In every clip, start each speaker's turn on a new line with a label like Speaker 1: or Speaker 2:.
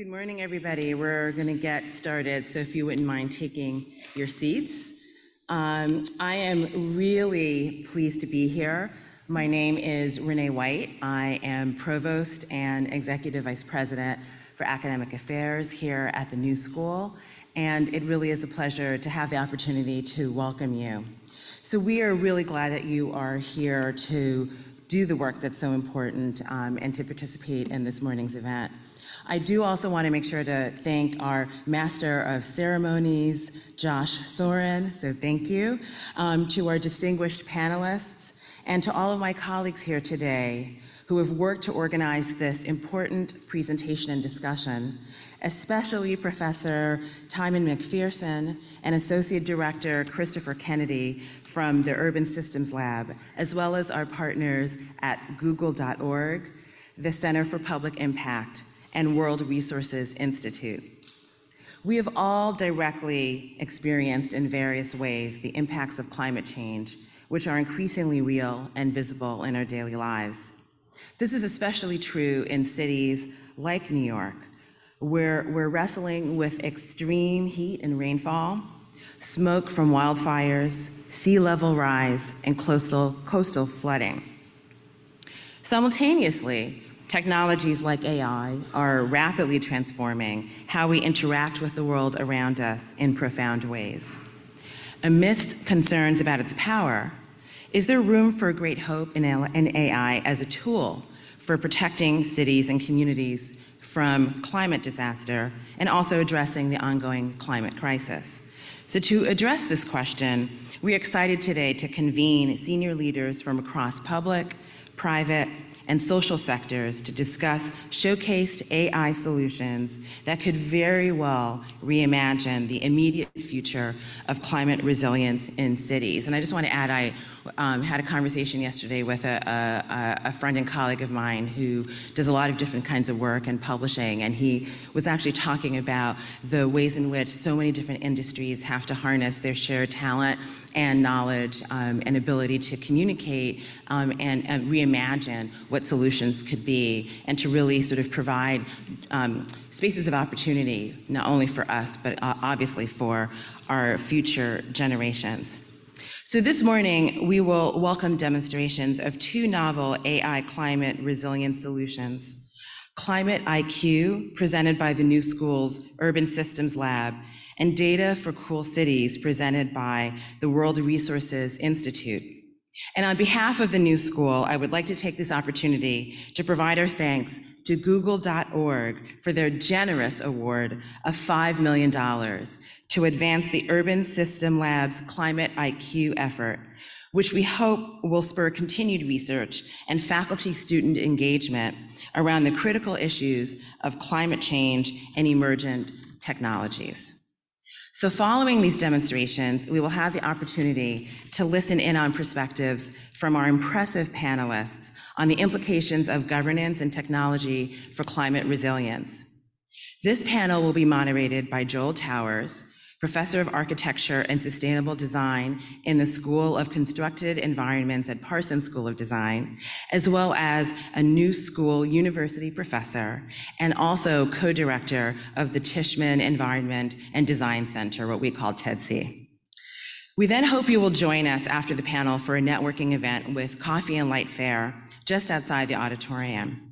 Speaker 1: Good morning, everybody. We're going to get started, so if you wouldn't mind taking your seats. Um, I am really pleased to be here. My name is Renee White. I am Provost and Executive Vice President for Academic Affairs here at the New School, and it really is a pleasure to have the opportunity to welcome you. So we are really glad that you are here to do the work that's so important um, and to participate in this morning's event. I do also want to make sure to thank our Master of Ceremonies, Josh Soren, so thank you, um, to our distinguished panelists, and to all of my colleagues here today who have worked to organize this important presentation and discussion, especially Professor Timon McPhearson and Associate Director Christopher Kennedy from the Urban Systems Lab, as well as our partners at google.org, the Center for Public Impact, and World Resources Institute. We have all directly experienced in various ways the impacts of climate change, which are increasingly real and visible in our daily lives. This is especially true in cities like New York, where we're wrestling with extreme heat and rainfall, smoke from wildfires, sea level rise, and coastal, coastal flooding. Simultaneously, Technologies like AI are rapidly transforming how we interact with the world around us in profound ways. Amidst concerns about its power, is there room for great hope in AI as a tool for protecting cities and communities from climate disaster and also addressing the ongoing climate crisis? So to address this question, we're excited today to convene senior leaders from across public, private, and social sectors to discuss showcased AI solutions that could very well reimagine the immediate future of climate resilience in cities. And I just want to add, I um, had a conversation yesterday with a, a, a, friend and colleague of mine who does a lot of different kinds of work and publishing, and he was actually talking about the ways in which so many different industries have to harness their shared talent and knowledge um, and ability to communicate um, and, and, reimagine what solutions could be and to really sort of provide um, spaces of opportunity, not only for us, but uh, obviously for our future generations. So this morning, we will welcome demonstrations of two novel AI climate resilience solutions. Climate IQ, presented by the New School's Urban Systems Lab, and Data for Cool Cities, presented by the World Resources Institute. And on behalf of the New School, I would like to take this opportunity to provide our thanks to google.org for their generous award of $5 million to advance the Urban System Lab's Climate IQ effort, which we hope will spur continued research and faculty-student engagement around the critical issues of climate change and emergent technologies. So following these demonstrations, we will have the opportunity to listen in on perspectives from our impressive panelists on the implications of governance and technology for climate resilience. This panel will be moderated by Joel Towers, professor of architecture and sustainable design in the School of Constructed Environments at Parsons School of Design, as well as a New School University professor and also co-director of the Tishman Environment and Design Center, what we call TEDC. We then hope you will join us after the panel for a networking event with coffee and light fare just outside the auditorium.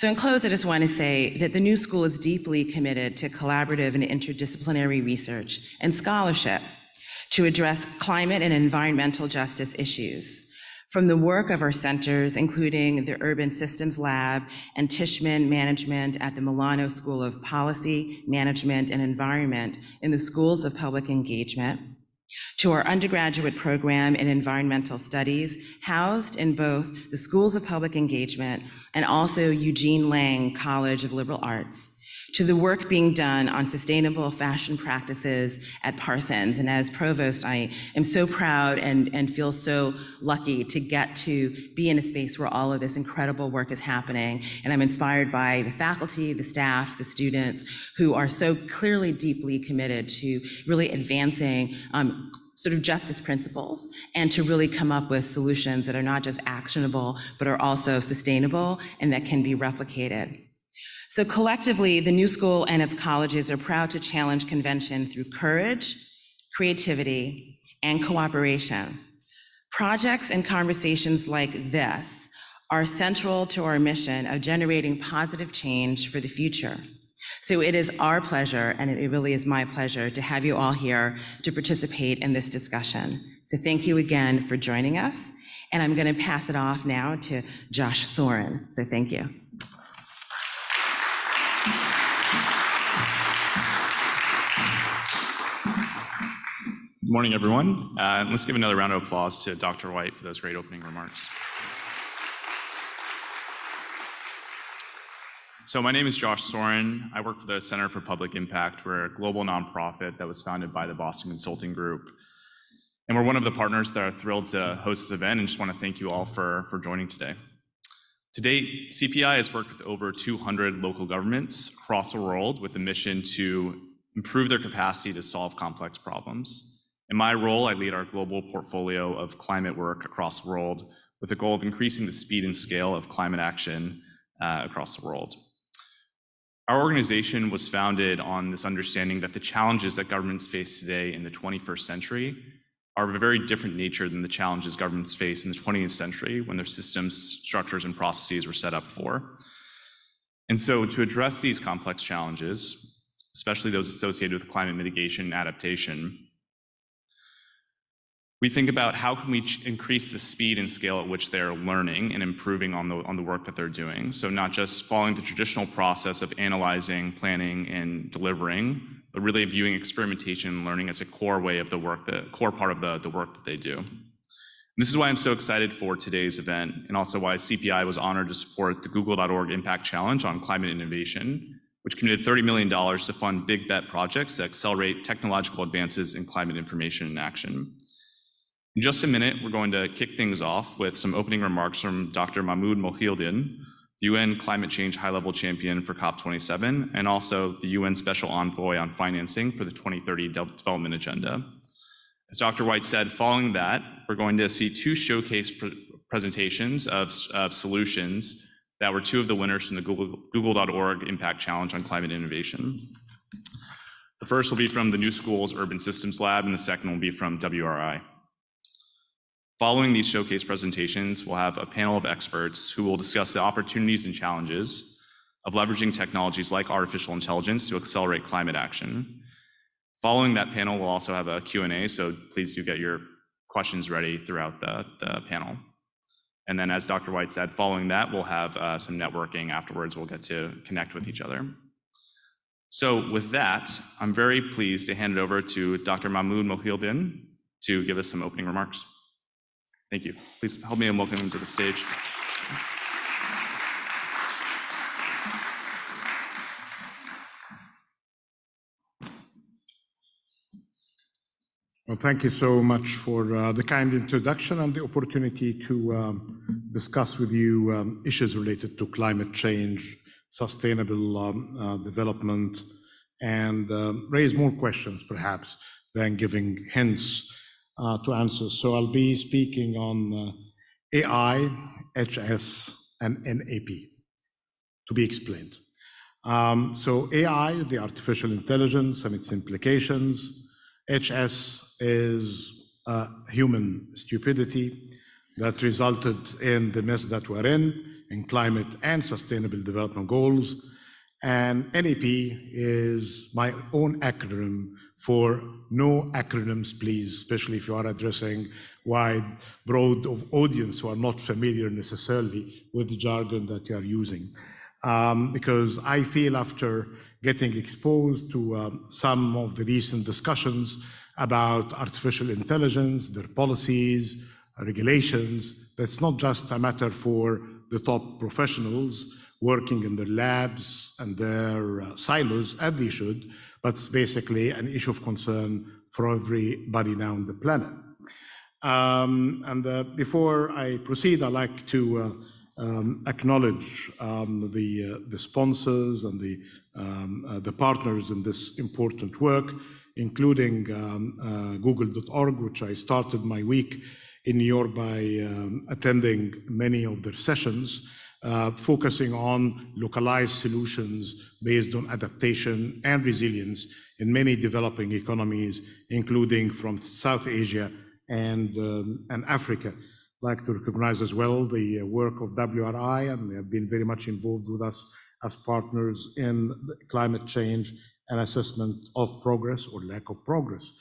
Speaker 1: So in close, I just want to say that the New School is deeply committed to collaborative and interdisciplinary research and scholarship to address climate and environmental justice issues. From the work of our centers, including the Urban Systems Lab and Tishman Management at the Milano School of Policy, Management, and Environment in the Schools of Public Engagement, to our undergraduate program in environmental studies, housed in both the Schools of Public Engagement and also Eugene Lang College of Liberal Arts, to the work being done on sustainable fashion practices at Parsons. And as provost, I am so proud and, and feel so lucky to get to be in a space where all of this incredible work is happening. And I'm inspired by the faculty, the staff, the students who are so clearly deeply committed to really advancing um, sort of justice principles and to really come up with solutions that are not just actionable, but are also sustainable and that can be replicated. So collectively, the New School and its colleges are proud to challenge convention through courage, creativity, and cooperation. Projects and conversations like this are central to our mission of generating positive change for the future. So it is our pleasure, and it really is my pleasure, to have you all here to participate in this discussion. So thank you again for joining us, and I'm going to pass it off now to Josh Soren. So thank you.
Speaker 2: Morning, everyone. Uh, let's give another round of applause to Dr. White for those great opening remarks. So my name is Josh Soren. I work for the Center for Public Impact. We're a global nonprofit that was founded by the Boston Consulting Group. And we're one of the partners that are thrilled to host this event and just want to thank you all for, for joining today. To date, CPI has worked with over 200 local governments across the world with the mission to improve their capacity to solve complex problems. In my role, I lead our global portfolio of climate work across the world with the goal of increasing the speed and scale of climate action uh, across the world. Our organization was founded on this understanding that the challenges that governments face today in the 21st century are of a very different nature than the challenges governments face in the 20th century when their systems, structures, and processes were set up for. And so, to address these complex challenges, especially those associated with climate mitigation and adaptation, we think about how can we increase the speed and scale at which they're learning and improving on the, on the work that they're doing. So not just following the traditional process of analyzing, planning, and delivering, but really viewing experimentation and learning as a core way of the work, the core part of the, the work that they do. And this is why I'm so excited for today's event, and also why CPI was honored to support the Google.org Impact Challenge on climate innovation, which committed $30 million to fund big bet projects that accelerate technological advances in climate information and action. In just a minute, we're going to kick things off with some opening remarks from Dr. Mahmoud Mohieldin, the UN Climate Change High Level Champion for COP27, and also the UN Special Envoy on Financing for the 2030 Development Agenda. As Dr. White said, following that, we're going to see two showcase pr presentations of, of, solutions that were two of the winners from the Google, Google.org Impact Challenge on Climate Innovation. The first will be from the New Schools Urban Systems Lab, and the second will be from WRI. Following these showcase presentations, we'll have a panel of experts who will discuss the opportunities and challenges of leveraging technologies like artificial intelligence to accelerate climate action. Following that panel, we'll also have a Q&A, so please do get your questions ready throughout the, panel. And then as Dr. White said, following that, we'll have uh, some networking afterwards. We'll get to connect with each other. So with that, I'm very pleased to hand it over to Dr. Mahmoud Mohieldin to give us some opening remarks. Thank you. Please help me and welcome him to the stage.
Speaker 3: Well, thank you so much for uh, the kind introduction and the opportunity to um, discuss with you um, issues related to climate change, sustainable um, uh, development, and um, raise more questions perhaps than giving hints uh, to answer. So I'll be speaking on uh, AI, HS, and NAP to be explained. Um, so AI, the artificial intelligence and its implications. HS is uh, human stupidity that resulted in the mess that we're in, in climate and sustainable development goals. And NAP is my own acronym for no acronyms, please, especially if you are addressing wide, broad of audience who are not familiar necessarily with the jargon that you are using. Um, because I feel after getting exposed to um, some of the recent discussions about artificial intelligence, their policies, regulations, that's not just a matter for the top professionals working in their labs and their uh, silos, as they should, but it's basically an issue of concern for everybody now on the planet. Um, and uh, before I proceed, I'd like to uh, um, acknowledge um, the, uh, the sponsors and the, um, uh, the partners in this important work, including um, uh, Google.org, which I started my week in New York by um, attending many of their sessions uh, focusing on localized solutions based on adaptation and resilience in many developing economies, including from South Asia and, um, and Africa. I'd like to recognize as well the work of WRI, and they have been very much involved with us as partners in climate change and assessment of progress or lack of progress.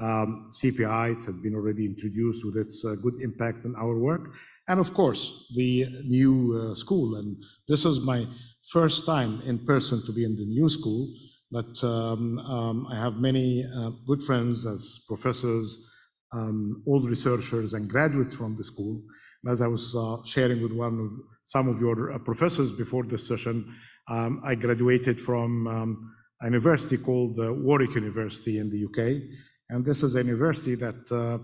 Speaker 3: Um, CPI has been already introduced with its uh, good impact on our work. And of course, the new uh, school. And this is my first time in person to be in the new school, but um, um, I have many uh, good friends as professors, um, old researchers, and graduates from the school. As I was uh, sharing with one of some of your uh, professors before this session, um, I graduated from um, a university called uh, Warwick University in the UK. And this is a university that uh,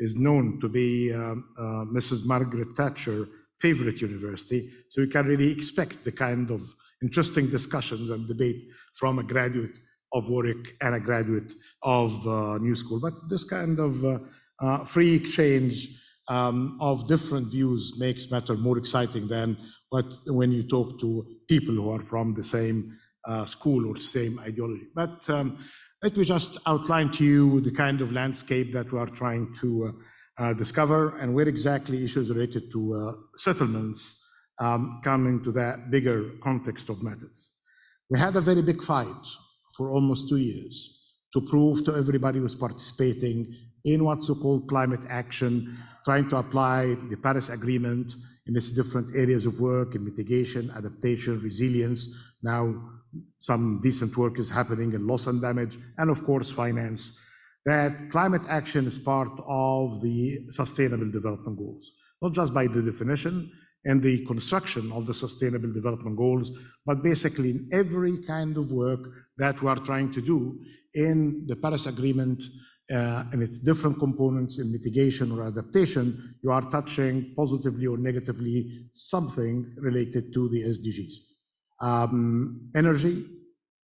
Speaker 3: is known to be um, uh, Mrs. Margaret Thatcher's favorite university. So you can really expect the kind of interesting discussions and debate from a graduate of Warwick and a graduate of uh, New School. But this kind of uh, uh, free exchange um, of different views makes matter more exciting than what when you talk to people who are from the same uh, school or same ideology. But um, let me just outline to you the kind of landscape that we are trying to uh, uh, discover and where exactly issues related to uh, settlements um, come into that bigger context of matters. We had a very big fight for almost two years to prove to everybody who's participating in what's so-called climate action, trying to apply the Paris Agreement in its different areas of work, in mitigation, adaptation, resilience, now some decent work is happening in loss and damage, and of course, finance, that climate action is part of the Sustainable Development Goals, not just by the definition and the construction of the Sustainable Development Goals, but basically in every kind of work that we are trying to do in the Paris Agreement uh, and its different components in mitigation or adaptation, you are touching positively or negatively something related to the SDGs. Um, energy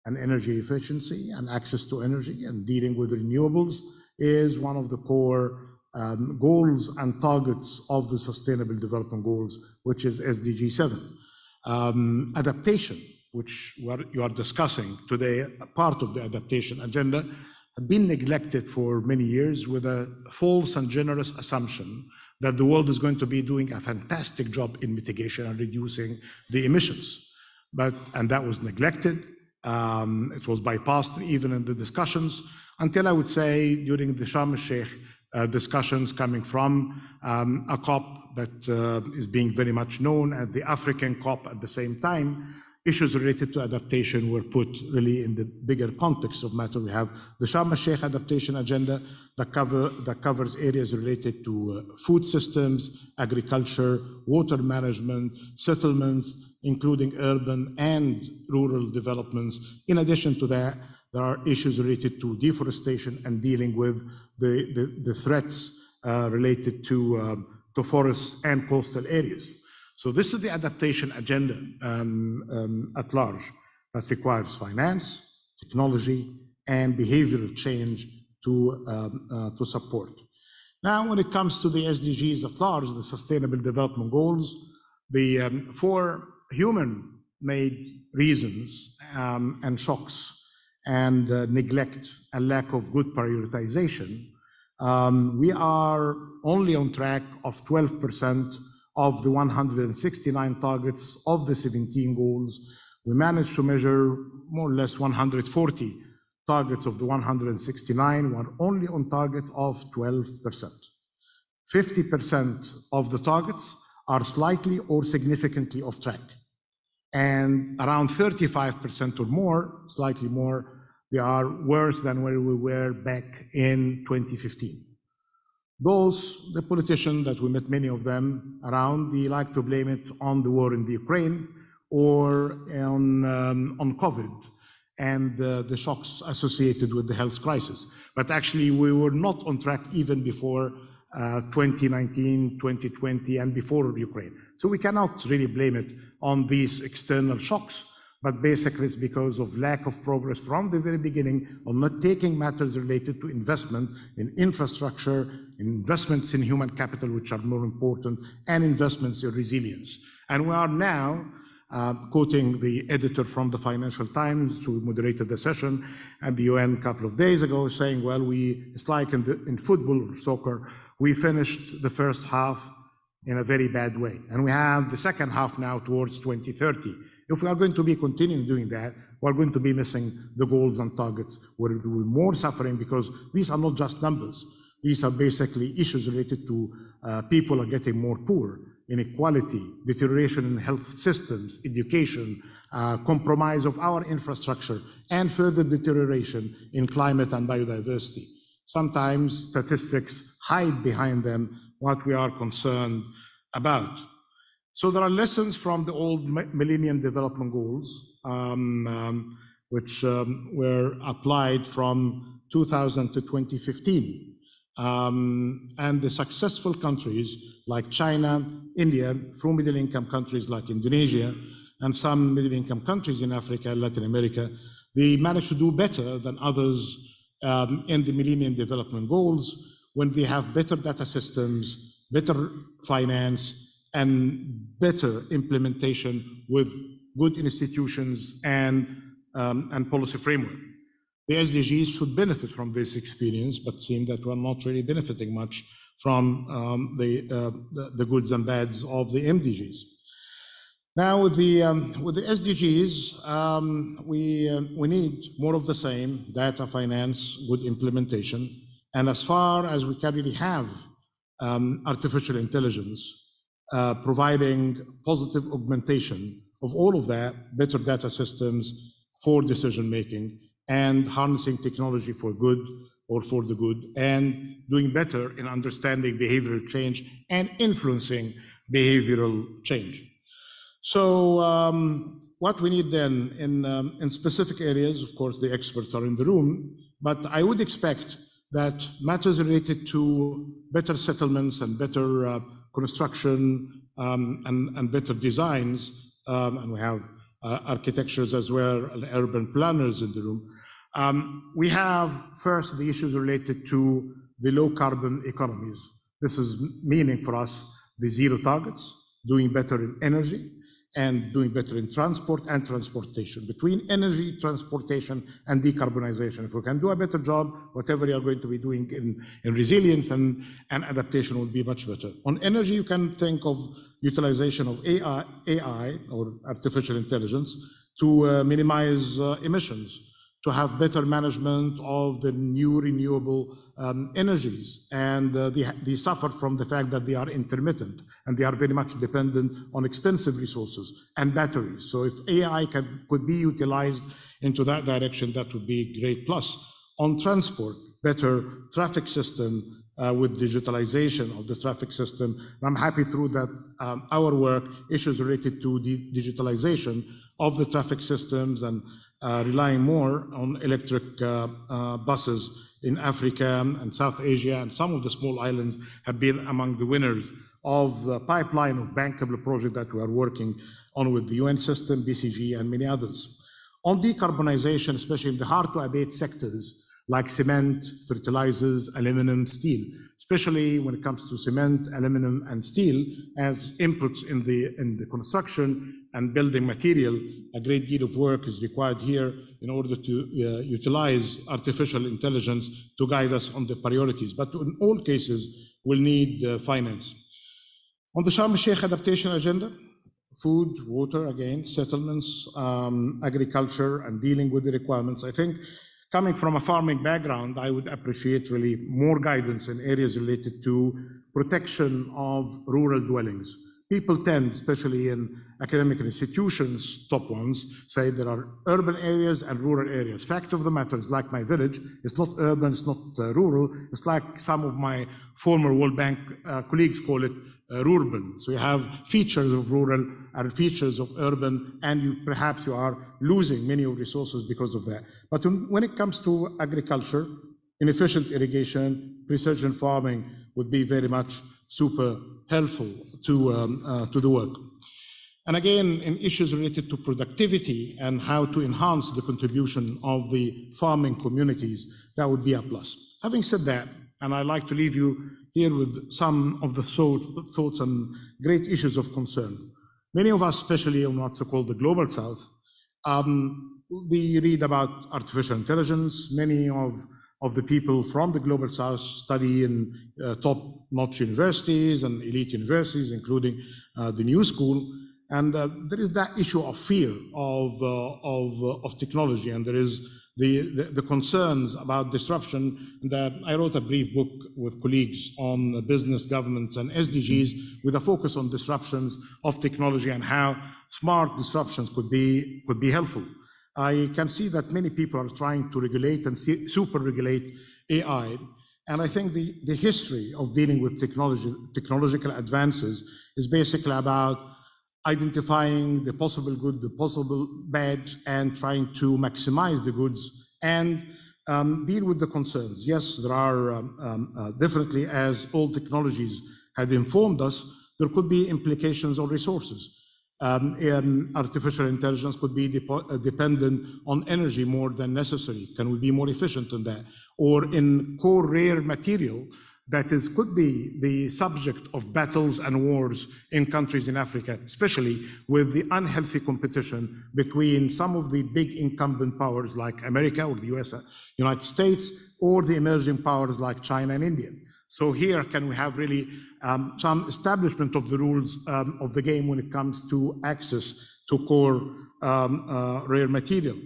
Speaker 3: and energy efficiency and access to energy and dealing with renewables is one of the core um, goals and targets of the Sustainable Development Goals, which is SDG 7. Um, adaptation, which you are discussing today, a part of the adaptation agenda, had been neglected for many years with a false and generous assumption that the world is going to be doing a fantastic job in mitigation and reducing the emissions but and that was neglected. Um, it was bypassed even in the discussions until I would say during the Sharm el-Sheikh uh, discussions coming from um, a COP that uh, is being very much known as the African COP at the same time, issues related to adaptation were put really in the bigger context of matter. We have the Sharm el-Sheikh adaptation agenda that, cover, that covers areas related to uh, food systems, agriculture, water management, settlements, including urban and rural developments. In addition to that, there are issues related to deforestation and dealing with the, the, the threats uh, related to, um, to forests and coastal areas. So this is the adaptation agenda um, um, at large that requires finance, technology, and behavioral change to, um, uh, to support. Now, when it comes to the SDGs at large, the Sustainable Development Goals, the um, four human-made reasons um, and shocks and uh, neglect and lack of good prioritization, um, we are only on track of 12% of the 169 targets of the 17 goals. We managed to measure more or less 140 targets of the 169. We're only on target of 12%. 50% of the targets are slightly or significantly off track and around 35% or more, slightly more, they are worse than where we were back in 2015. Those, the politicians that we met many of them around, they like to blame it on the war in the Ukraine or on, um, on COVID and uh, the shocks associated with the health crisis. But actually, we were not on track even before uh, 2019, 2020, and before Ukraine. So we cannot really blame it on these external shocks, but basically it's because of lack of progress from the very beginning on not taking matters related to investment in infrastructure, investments in human capital, which are more important, and investments in resilience. And we are now um, quoting the editor from the Financial Times who moderated the session at the UN a couple of days ago, saying, well, we, it's like in, the, in football or soccer, we finished the first half in a very bad way. And we have the second half now towards 2030. If we are going to be continuing doing that, we're going to be missing the goals and targets where there will be more suffering because these are not just numbers. These are basically issues related to uh, people are getting more poor inequality, deterioration in health systems, education, uh, compromise of our infrastructure, and further deterioration in climate and biodiversity. Sometimes statistics hide behind them what we are concerned about. So there are lessons from the old Millennium Development Goals, um, um, which um, were applied from 2000 to 2015. Um, and the successful countries like China, India, through middle income countries like Indonesia, and some middle income countries in Africa and Latin America, they managed to do better than others um, in the Millennium Development Goals when they have better data systems, better finance, and better implementation with good institutions and, um, and policy framework. The SDGs should benefit from this experience, but seem that we're not really benefiting much from um, the, uh, the, the, goods and bads of the MDGs. Now, with the, um, with the SDGs, um, we, uh, we need more of the same, data, finance, good implementation. And as far as we can really have um, artificial intelligence, uh, providing positive augmentation of all of that, better data systems for decision making, and harnessing technology for good or for the good, and doing better in understanding behavioral change and influencing behavioral change. So um, what we need then in, um, in specific areas, of course, the experts are in the room, but I would expect that matters related to better settlements and better uh, construction um, and, and, better designs, um, and we have uh, architectures as well, and urban planners in the room. Um, we have first the issues related to the low carbon economies. This is meaning for us the zero targets, doing better in energy, and doing better in transport and transportation. Between energy, transportation, and decarbonization, if we can do a better job, whatever you're going to be doing in, in resilience and, and adaptation will be much better. On energy, you can think of utilization of AI, AI or artificial intelligence to uh, minimize uh, emissions to have better management of the new renewable um, energies. And uh, they, they suffer from the fact that they are intermittent and they are very much dependent on expensive resources and batteries. So if AI can, could be utilized into that direction, that would be a great plus. On transport, better traffic system, uh, with digitalization of the traffic system. I'm happy through that um, our work, issues related to the digitalization of the traffic systems and relying more on electric uh, uh, buses in Africa and South Asia, and some of the small islands have been among the winners of the pipeline of bankable project that we are working on with the UN system, BCG, and many others. On decarbonization, especially in the hard-to-abate sectors like cement, fertilizers, aluminum, steel, especially when it comes to cement, aluminum, and steel as inputs in the, in the construction and building material, a great deal of work is required here in order to uh, utilize artificial intelligence to guide us on the priorities. But in all cases, we'll need uh, finance. On the Sharm el-Sheikh adaptation agenda, food, water, again, settlements, um, agriculture, and dealing with the requirements, I think coming from a farming background, I would appreciate really more guidance in areas related to protection of rural dwellings people tend, especially in academic institutions, top ones, say there are urban areas and rural areas. Fact of the matter is like my village, it's not urban, it's not uh, rural, it's like some of my former World Bank uh, colleagues call it uh. So you have features of rural and features of urban, and you, perhaps you are losing many of resources because of that. But when it comes to agriculture, inefficient irrigation, precision farming would be very much super helpful to, um, uh, to the work. And again, in issues related to productivity and how to enhance the contribution of the farming communities, that would be a plus. Having said that, and I'd like to leave you here with some of the thought, thoughts and great issues of concern. many of us, especially in what's called the global south, um, we read about artificial intelligence. Many of, of the people from the global south study in uh, top-notch universities and elite universities, including uh, the New School. And uh, there is that issue of fear of, uh, of, uh, of technology, and there is the, the, the, concerns about disruption that I wrote a brief book with colleagues on business, governments, and SDGs with a focus on disruptions of technology and how smart disruptions could be, could be helpful. I can see that many people are trying to regulate and super regulate AI. And I think the, the history of dealing with technology, technological advances is basically about identifying the possible good, the possible bad, and trying to maximize the goods and um, deal with the concerns. Yes, there are um, um, uh, definitely, as all technologies had informed us, there could be implications on resources. Um, um, artificial intelligence could be uh, dependent on energy more than necessary. Can we be more efficient in that? Or in core rare material, that is, could be the subject of battles and wars in countries in Africa, especially with the unhealthy competition between some of the big incumbent powers like America or the US, United States, or the emerging powers like China and India. So here, can we have really um, some establishment of the rules um, of the game when it comes to access to core um, uh, rare material?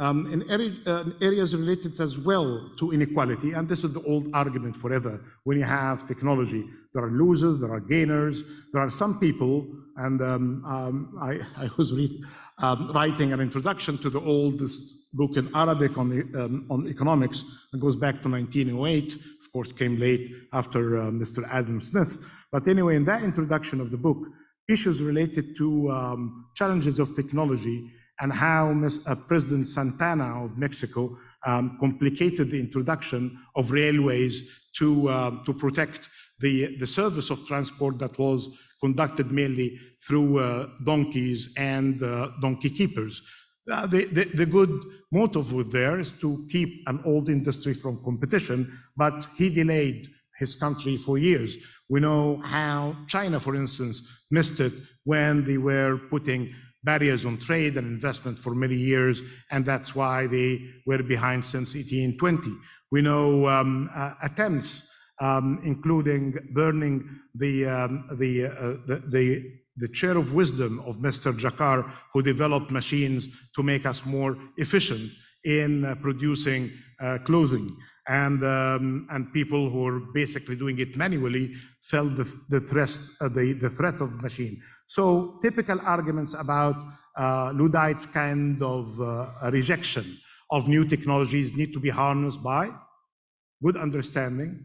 Speaker 3: Um, in, area, uh, areas related as well to inequality. And this is the old argument forever. When you have technology, there are losers, there are gainers. There are some people, and um, um, I, I, was um, writing an introduction to the oldest book in Arabic on, the, um, on economics that goes back to 1908. Of course, came late after uh, Mr. Adam Smith. But anyway, in that introduction of the book, issues related to um, challenges of technology and how uh, President Santa Anna of Mexico um, complicated the introduction of railways to, uh, to protect the, the service of transport that was conducted mainly through uh, donkeys and uh, donkey keepers. Uh, the, the, the, good motive was there is to keep an old industry from competition, but he delayed his country for years. We know how China, for instance, missed it when they were putting barriers on trade and investment for many years, and that's why they were behind since 1820. We know um, uh, attempts, um, including burning the, um, the, uh, the, the, the, chair of wisdom of Mr. Jacquard, who developed machines to make us more efficient in uh, producing uh, clothing. And, um, and people who are basically doing it manually felt the, the, threat, uh, the, the threat of machine. So typical arguments about uh, kind of uh, rejection of new technologies need to be harnessed by good understanding,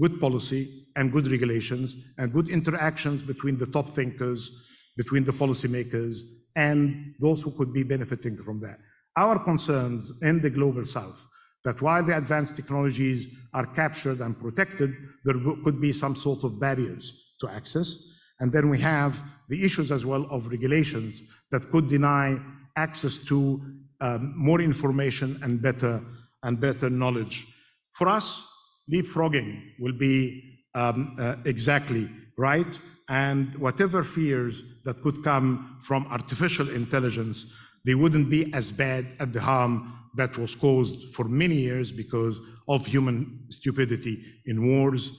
Speaker 3: good policy, and good regulations, and good interactions between the top thinkers, between the policymakers, and those who could be benefiting from that. Our concerns in the global south that while the advanced technologies are captured and protected, there could be some sort of barriers to access. And then we have the issues as well of regulations that could deny access to um, more information and better and better knowledge. For us, leapfrogging will be um, uh, exactly right. And whatever fears that could come from artificial intelligence, they wouldn't be as bad at the harm that was caused for many years because of human stupidity in wars,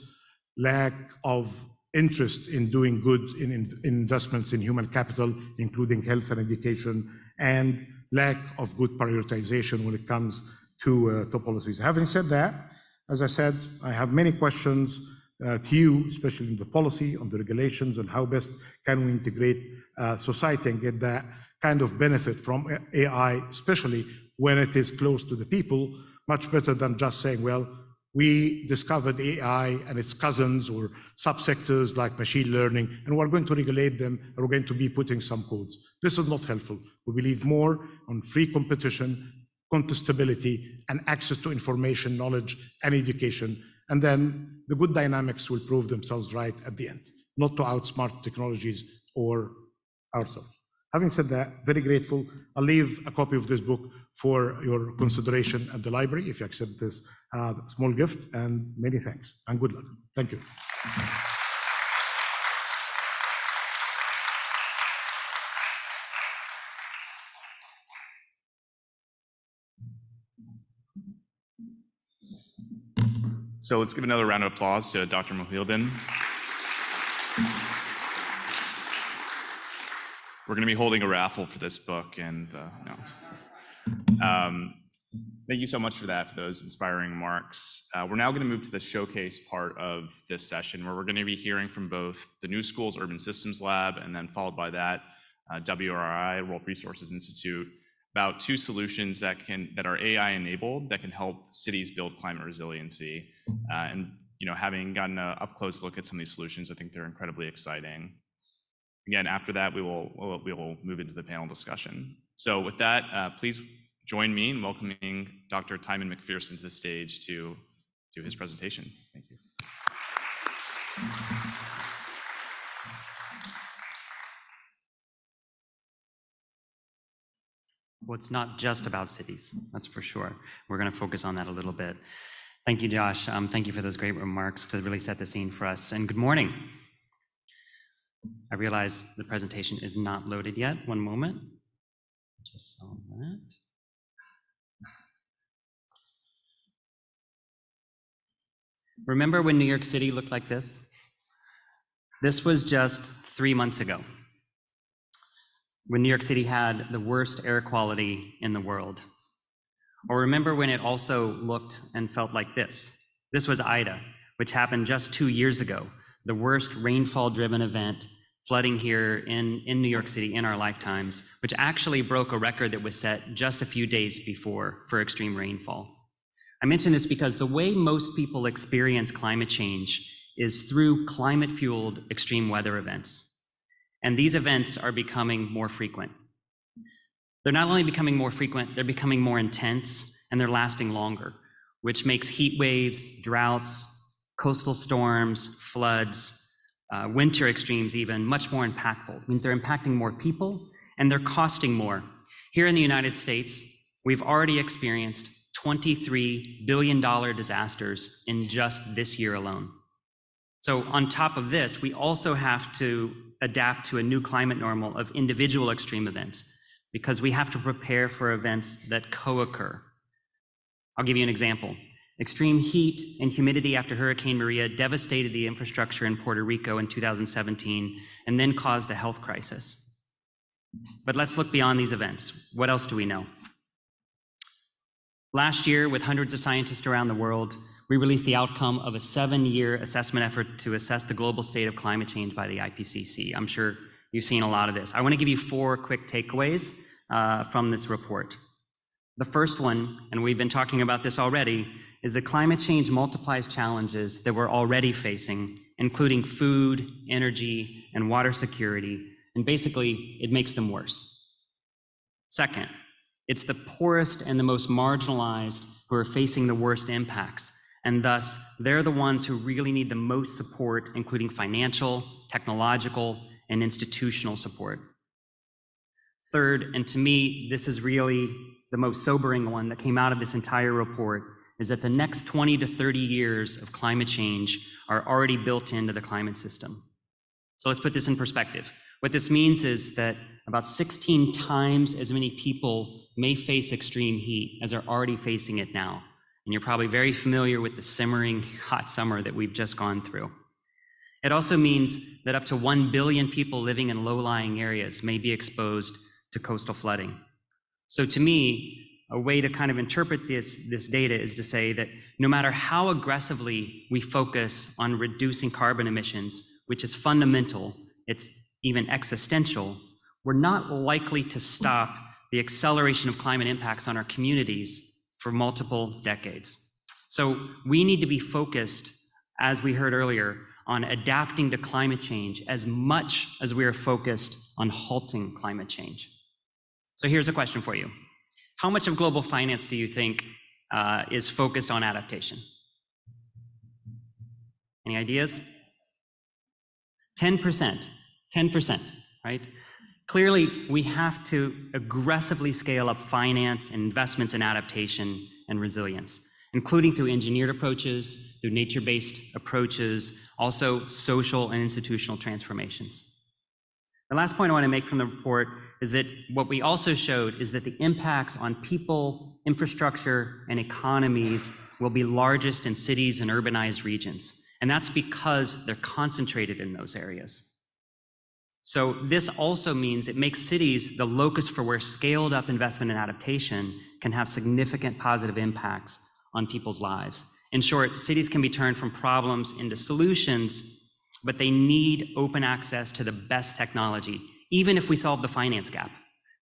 Speaker 3: lack of interest in doing good in, in, investments in human capital, including health and education, and lack of good prioritization when it comes to, uh, to policies. Having said that, as I said, I have many questions uh, to you, especially in the policy, on the regulations, on how best can we integrate uh, society and get that kind of benefit from AI, especially when it is close to the people, much better than just saying, well, we discovered AI and its cousins or subsectors like machine learning, and we're going to regulate them, and we're going to be putting some codes. This is not helpful. We believe more on free competition, contestability, and access to information, knowledge, and education. And then the good dynamics will prove themselves right at the end, not to outsmart technologies or ourselves. Having said that, very grateful. I'll leave a copy of this book for your consideration at the library if you accept this uh, small gift. And many thanks and good luck. Thank you.
Speaker 2: So let's give another round of applause to Dr. Mohieldin. We're going to be holding a raffle for this book, and uh, no. Um, thank you so much for that, for those inspiring remarks. Uh, we're now going to move to the showcase part of this session, where we're going to be hearing from both the New Schools Urban Systems Lab, and then followed by that, uh, WRI, World Resources Institute, about two solutions that can that are AI enabled that can help cities build climate resiliency. Uh, and you know, having gotten a up close look at some of these solutions, I think they're incredibly exciting. Again, after that, we will we'll, we will move into the panel discussion. So with that, uh, please join me in welcoming Dr. Timon McPhearson to the stage to do his presentation. Thank you.
Speaker 4: Well, it's not just about cities, that's for sure. We're going to focus on that a little bit. Thank you, Josh. Um, thank you for those great remarks to really set the scene for us. And good morning. I realize the presentation is not loaded yet. One moment. Just saw that. Remember when New York City looked like this? This was just three months ago when New York City had the worst air quality in the world. Or remember when it also looked and felt like this? This was Ida, which happened just two years ago, the worst rainfall driven event flooding here in, in New York City in our lifetimes, which actually broke a record that was set just a few days before for extreme rainfall. I mention this because the way most people experience climate change is through climate fueled extreme weather events. And these events are becoming more frequent. They're not only becoming more frequent, they're becoming more intense and they're lasting longer, which makes heat waves, droughts, coastal storms, floods, uh, winter extremes even much more impactful. It means they're impacting more people and they're costing more. Here in the United States, we've already experienced $23 billion disasters in just this year alone. So, on top of this, we also have to adapt to a new climate normal of individual extreme events because we have to prepare for events that co occur. I'll give you an example. Extreme heat and humidity after Hurricane Maria devastated the infrastructure in Puerto Rico in 2017 and then caused a health crisis. But let's look beyond these events. What else do we know? Last year, with hundreds of scientists around the world, we released the outcome of a seven year assessment effort to assess the global state of climate change by the IPCC. I'm sure you've seen a lot of this. I want to give you four quick takeaways uh, from this report. The first one, and we've been talking about this already, is that climate change multiplies challenges that we're already facing, including food, energy, and water security, and basically it makes them worse. Second, it's the poorest and the most marginalized who are facing the worst impacts, and thus they're the ones who really need the most support, including financial, technological, and institutional support. Third, and to me, this is really the most sobering one that came out of this entire report, is that the next 20 to 30 years of climate change are already built into the climate system. So let's put this in perspective. What this means is that about 16 times as many people may face extreme heat as are already facing it now. And you're probably very familiar with the simmering hot summer that we've just gone through. It also means that up to 1 billion people living in low lying areas may be exposed to coastal flooding. So, to me, a way to kind of interpret this, this data is to say that no matter how aggressively we focus on reducing carbon emissions, which is fundamental, it's even existential, we're not likely to stop the acceleration of climate impacts on our communities for multiple decades. So we need to be focused, as we heard earlier, on adapting to climate change as much as we are focused on halting climate change. So here's a question for you how much of global finance do you think uh, is focused on adaptation? Any ideas? 10%. 10%, right? Clearly, we have to aggressively scale up finance and investments in adaptation and resilience, including through engineered approaches, through nature based approaches, also social and institutional transformations. The last point I want to make from the report is that what we also showed is that the impacts on people infrastructure, and economies will be largest in cities and urbanized regions. And that's because they're concentrated in those areas. So this also means it makes cities the locus for where scaled up investment and adaptation can have significant positive impacts on people's lives. In short, cities can be turned from problems into solutions, but they need open access to the best technology, even if we solve the finance gap.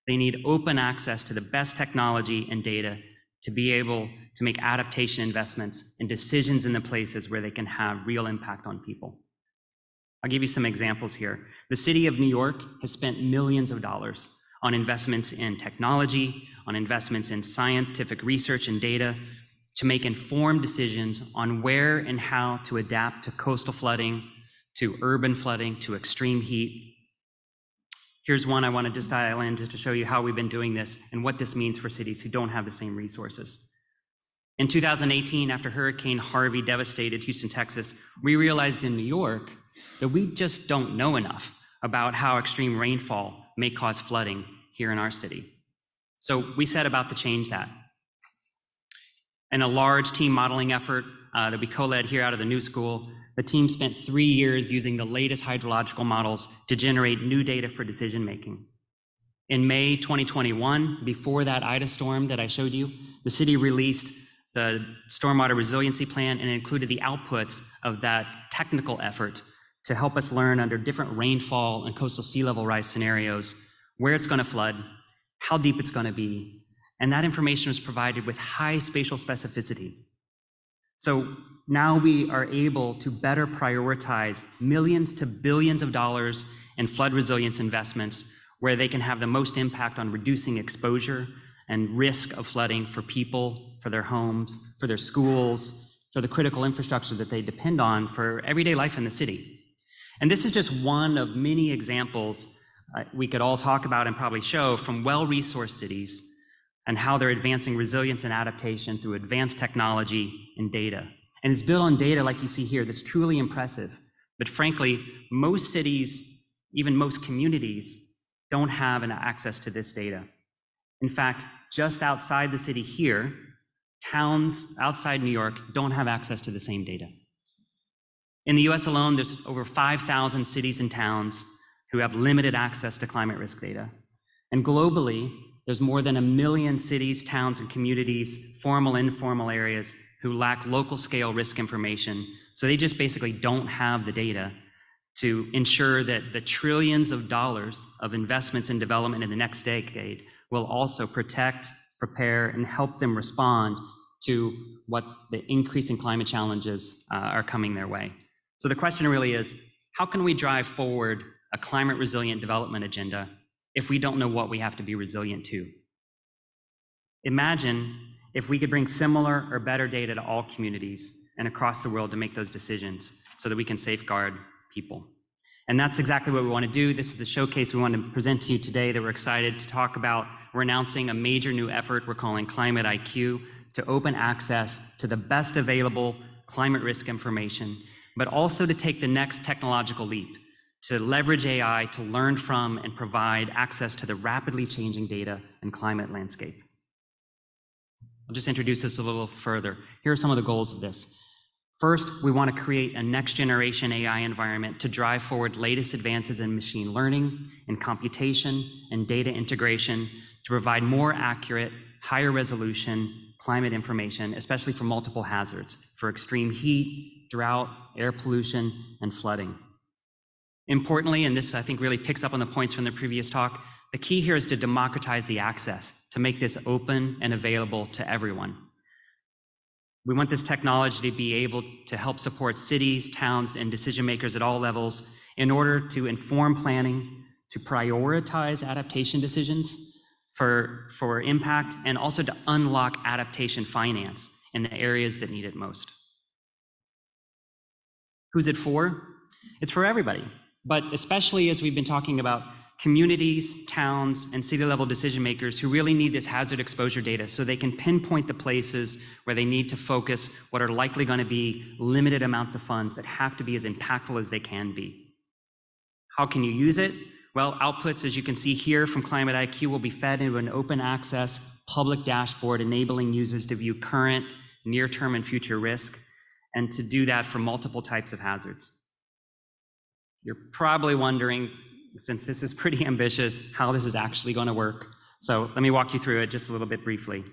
Speaker 4: They need open access to the best technology and data to be able to make adaptation investments and decisions in the places where they can have real impact on people. I'll give you some examples here. The city of New York has spent millions of dollars on investments in technology, on investments in scientific research and data to make informed decisions on where and how to adapt to coastal flooding, to urban flooding, to extreme heat. Here's one I want to just dial in just to show you how we've been doing this and what this means for cities who don't have the same resources. In 2018, after Hurricane Harvey devastated Houston, Texas, we realized in New York that we just don't know enough about how extreme rainfall may cause flooding here in our city. So we set about to change that. In a large team modeling effort uh, that we co-led here out of the New School, the team spent three years using the latest hydrological models to generate new data for decision making. In May 2021, before that Ida storm that I showed you, the city released the stormwater resiliency plan and included the outputs of that technical effort to help us learn under different rainfall and coastal sea level rise scenarios where it's going to flood, how deep it's going to be, and that information was provided with high spatial specificity. So now we are able to better prioritize millions to billions of dollars in flood resilience investments where they can have the most impact on reducing exposure and risk of flooding for people, for their homes, for their schools, for the critical infrastructure that they depend on for everyday life in the city. And this is just one of many examples uh, we could all talk about and probably show from well-resourced cities and how they're advancing resilience and adaptation through advanced technology and data. And it's built on data like you see here that's truly impressive. But frankly, most cities, even most communities, don't have an access to this data. In fact, just outside the city here, towns outside New York don't have access to the same data. In the US alone, there's over 5,000 cities and towns who have limited access to climate risk data. And globally, there's more than a million cities, towns, and communities, formal, informal areas, who lack local scale risk information. So they just basically don't have the data to ensure that the trillions of dollars of investments in development in the next decade will also protect, prepare, and help them respond to what the increasing climate challenges uh, are coming their way. So the question really is, how can we drive forward a climate resilient development agenda if we don't know what we have to be resilient to? Imagine if we could bring similar or better data to all communities and across the world to make those decisions so that we can safeguard people. And that's exactly what we want to do. This is the showcase we want to present to you today that we're excited to talk about. We're announcing a major new effort we're calling Climate IQ to open access to the best available climate risk information, but also to take the next technological leap to leverage AI to learn from and provide access to the rapidly changing data and climate landscape. I'll just introduce this a little further. Here are some of the goals of this. First, we want to create a next generation AI environment to drive forward latest advances in machine learning, and computation, and data integration to provide more accurate, higher resolution climate information, especially for multiple hazards, for extreme heat, drought, air pollution, and flooding. Importantly, and this I think really picks up on the points from the previous talk, the key here is to democratize the access, to make this open and available to everyone. We want this technology to be able to help support cities, towns, and decision makers at all levels in order to inform planning, to prioritize adaptation decisions for, for impact, and also to unlock adaptation finance in the areas that need it most. Who's it for? It's for everybody, but especially as we've been talking about communities, towns, and city level decision makers who really need this hazard exposure data so they can pinpoint the places where they need to focus what are likely going to be limited amounts of funds that have to be as impactful as they can be. How can you use it? Well, outputs, as you can see here from Climate IQ, will be fed into an open access public dashboard, enabling users to view current, near-term, and future risk, and to do that for multiple types of hazards. You're probably wondering, since this is pretty ambitious, how this is actually going to work. So let me walk you through it just a little bit briefly.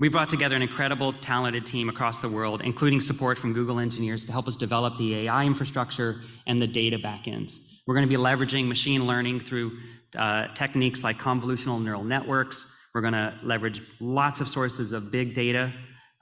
Speaker 4: We brought together an incredible, talented team across the world, including support from Google engineers to help us develop the AI infrastructure and the data backends. We're going to be leveraging machine learning through uh, techniques like convolutional neural networks. We're going to leverage lots of sources of big data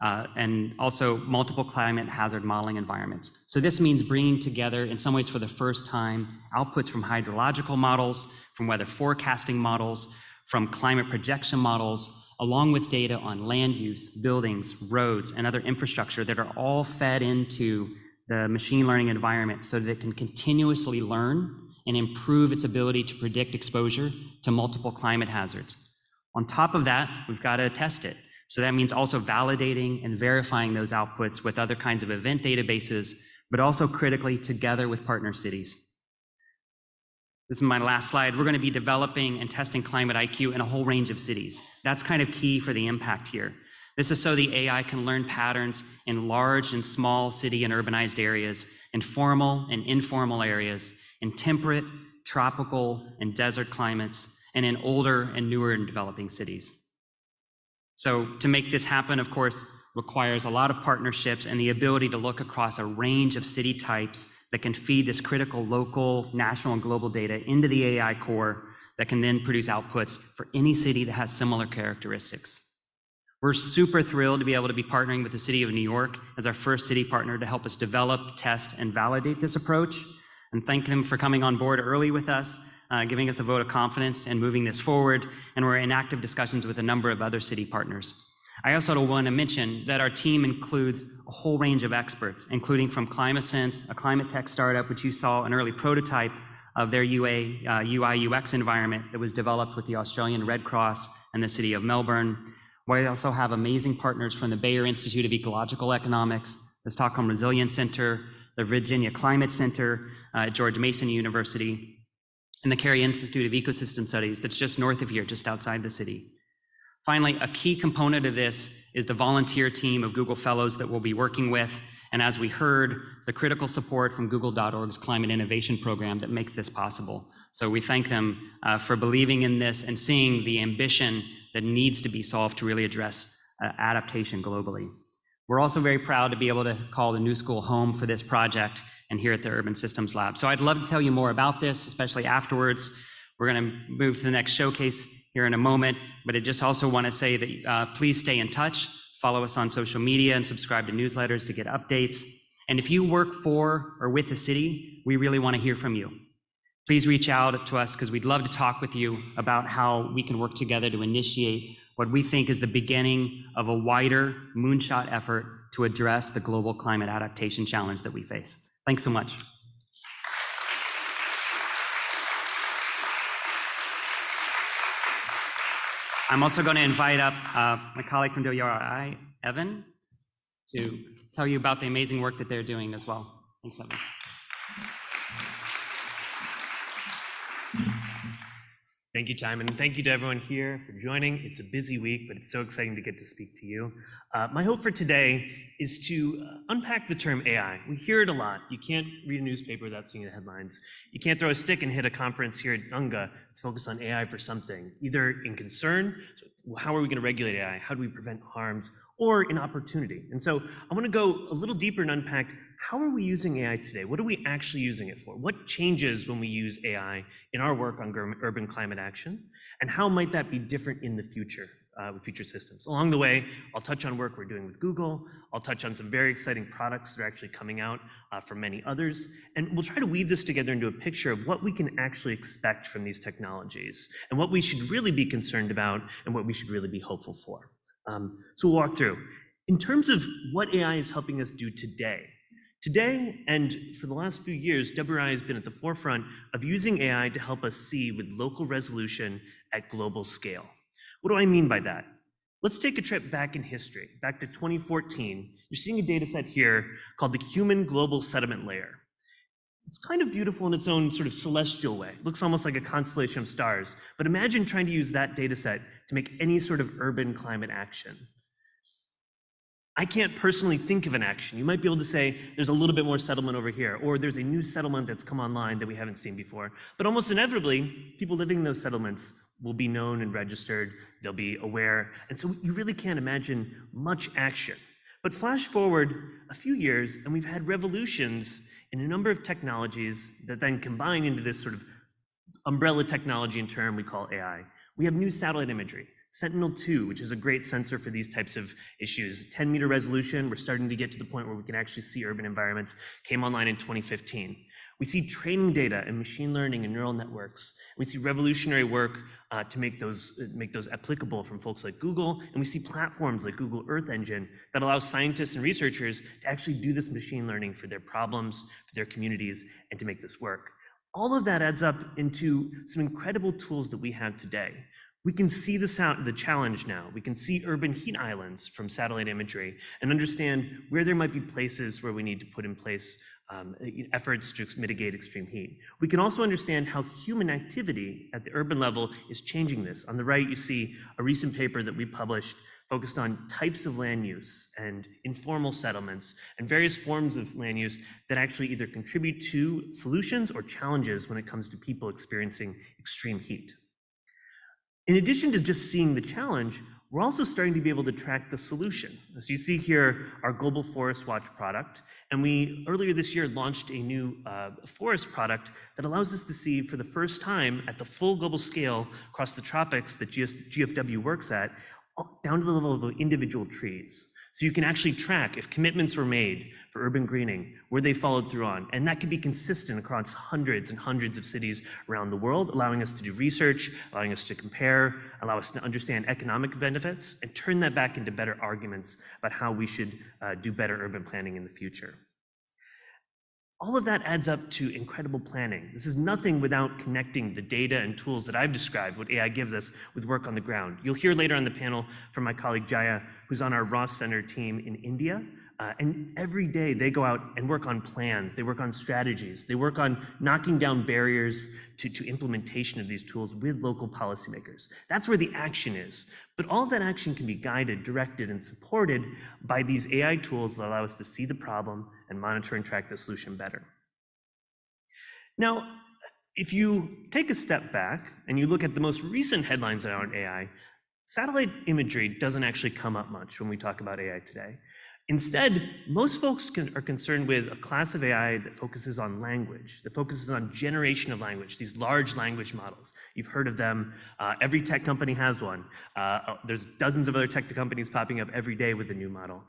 Speaker 4: uh, and also multiple climate hazard modeling environments. So this means bringing together, in some ways for the first time, outputs from hydrological models, from weather forecasting models, from climate projection models, along with data on land use, buildings, roads, and other infrastructure that are all fed into the machine learning environment so that it can continuously learn and improve its ability to predict exposure to multiple climate hazards. On top of that, we've got to test it. So that means also validating and verifying those outputs with other kinds of event databases, but also critically together with partner cities. This is my last slide. We're going to be developing and testing Climate IQ in a whole range of cities. That's kind of key for the impact here. This is so the AI can learn patterns in large and small city and urbanized areas, in formal and informal areas, in temperate, tropical, and desert climates, and in older and newer and developing cities. So to make this happen, of course, requires a lot of partnerships and the ability to look across a range of city types that can feed this critical local, national, and global data into the AI core that can then produce outputs for any city that has similar characteristics. We're super thrilled to be able to be partnering with the City of New York as our first city partner to help us develop, test, and validate this approach, and thank them for coming on board early with us, uh, giving us a vote of confidence and moving this forward, and we're in active discussions with a number of other city partners. I also want to mention that our team includes a whole range of experts, including from ClimateSense, a climate tech startup, which you saw an early prototype of their UA, uh, UI UX environment that was developed with the Australian Red Cross and the City of Melbourne. We also have amazing partners from the Beijer Institute of Ecological Economics, the Stockholm Resilience Center, the Virginia Climate Center uh, George Mason University, and the Cary Institute of Ecosystem Studies that's just north of here, just outside the city. Finally, a key component of this is the volunteer team of Google Fellows that we'll be working with, and as we heard, the critical support from Google.org's Climate Innovation Program that makes this possible. So we thank them uh, for believing in this and seeing the ambition that needs to be solved to really address uh, adaptation globally. We're also very proud to be able to call the New School home for this project and here at the Urban Systems Lab. So I'd love to tell you more about this, especially afterwards. We're going to move to the next showcase here in a moment, but I just also want to say that uh, please stay in touch, follow us on social media, and subscribe to newsletters to get updates. And if you work for or with the city, we really want to hear from you. Please reach out to us because we'd love to talk with you about how we can work together to initiate what we think is the beginning of a wider moonshot effort to address the global climate adaptation challenge that we face. Thanks so much. I'm also going to invite up uh, my colleague from WRI, Evan, to tell you about the amazing work that they're doing as well. Thanks, Evan.
Speaker 5: Thank you, Timon, and thank you to everyone here for joining. It's a busy week, but it's so exciting to get to speak to you. Uh, my hope for today is to uh, unpack the term AI. We hear it a lot. You can't read a newspaper without seeing the headlines. You can't throw a stick and hit a conference here at UNGA that's focused on AI for something, either in concern, so how are we going to regulate AI? How do we prevent harms? Or an opportunity. And so I want to go a little deeper and unpack how are we using AI today? What are we actually using it for? What changes when we use AI in our work on urban climate action? And how might that be different in the future with future systems? Along the way, I'll touch on work we're doing with Google. I'll touch on some very exciting products that are actually coming out uh, from many others. And we'll try to weave this together into a picture of what we can actually expect from these technologies and what we should really be concerned about and what we should really be hopeful for. Um, so we'll walk through. In terms of what AI is helping us do today, today and for the last few years, WRI has been at the forefront of using AI to help us see with local resolution at global scale. What do I mean by that? Let's take a trip back in history, back to 2014. You're seeing a data set here called the Human Global Settlement Layer. it's kind of beautiful in its own sort of celestial way. It looks almost like a constellation of stars. But imagine trying to use that data set to make any sort of urban climate action. I can't personally think of an action. You might be able to say there's a little bit more settlement over here, or there's a new settlement that's come online that we haven't seen before. But almost inevitably, people living in those settlements will be known and registered, they'll be aware. And so you really can't imagine much action. But flash forward a few years, and we've had revolutions in a number of technologies that then combine into this sort of umbrella technology and term we call AI. We have new satellite imagery. Sentinel-2, which is a great sensor for these types of issues. 10 meter resolution, we're starting to get to the point where we can actually see urban environments, came online in 2015. We see training data and machine learning and neural networks. We see revolutionary work uh, to make those, make those applicable from folks like Google. And we see platforms like Google Earth Engine that allow scientists and researchers to actually do this machine learning for their problems, for their communities, and to make this work. All of that adds up into some incredible tools that we have today. We can see the, sound, the challenge now. We can see urban heat islands from satellite imagery and understand where there might be places where we need to put in place um, efforts to mitigate extreme heat. We can also understand how human activity at the urban level is changing this. On the right, you see a recent paper that we published focused on types of land use and informal settlements and various forms of land use that actually either contribute to solutions or challenges when it comes to people experiencing extreme heat. In addition to just seeing the challenge, we're also starting to be able to track the solution. So you see here our Global Forest Watch product, and we earlier this year launched a new uh, forest product that allows us to see for the first time at the full global scale across the tropics that GS GFW works at, down to the level of individual trees. So you can actually track if commitments were made for urban greening, were they followed through on? And that can be consistent across hundreds and hundreds of cities around the world, allowing us to do research, allowing us to compare, allow us to understand economic benefits, and turn that back into better arguments about how we should uh, do better urban planning in the future. All of that adds up to incredible planning. This is nothing without connecting the data and tools that I've described, what AI gives us, with work on the ground. You'll hear later on the panel from my colleague Jaya, who's on our Ross Center team in India, uh, and every day they go out and work on plans, they work on strategies, they work on knocking down barriers to, to implementation of these tools with local policymakers. That's where the action is. But all that action can be guided, directed, and supported by these AI tools that allow us to see the problem and monitor and track the solution better. Now, if you take a step back and you look at the most recent headlines on AI, satellite imagery doesn't actually come up much when we talk about AI today. Instead, most folks can, are concerned with a class of AI that focuses on language, that focuses on generation of language, these large language models. You've heard of them. Uh, every tech company has one. Uh, uh there's dozens of other tech companies popping up every day with a new model.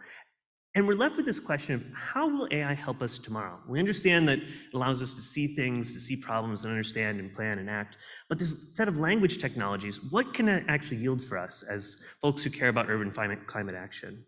Speaker 5: And we're left with this question of how will AI help us tomorrow? We understand that it allows us to see things, to see problems, and understand and plan and act. But this set of language technologies, what can it actually yield for us as folks who care about urban climate, climate action?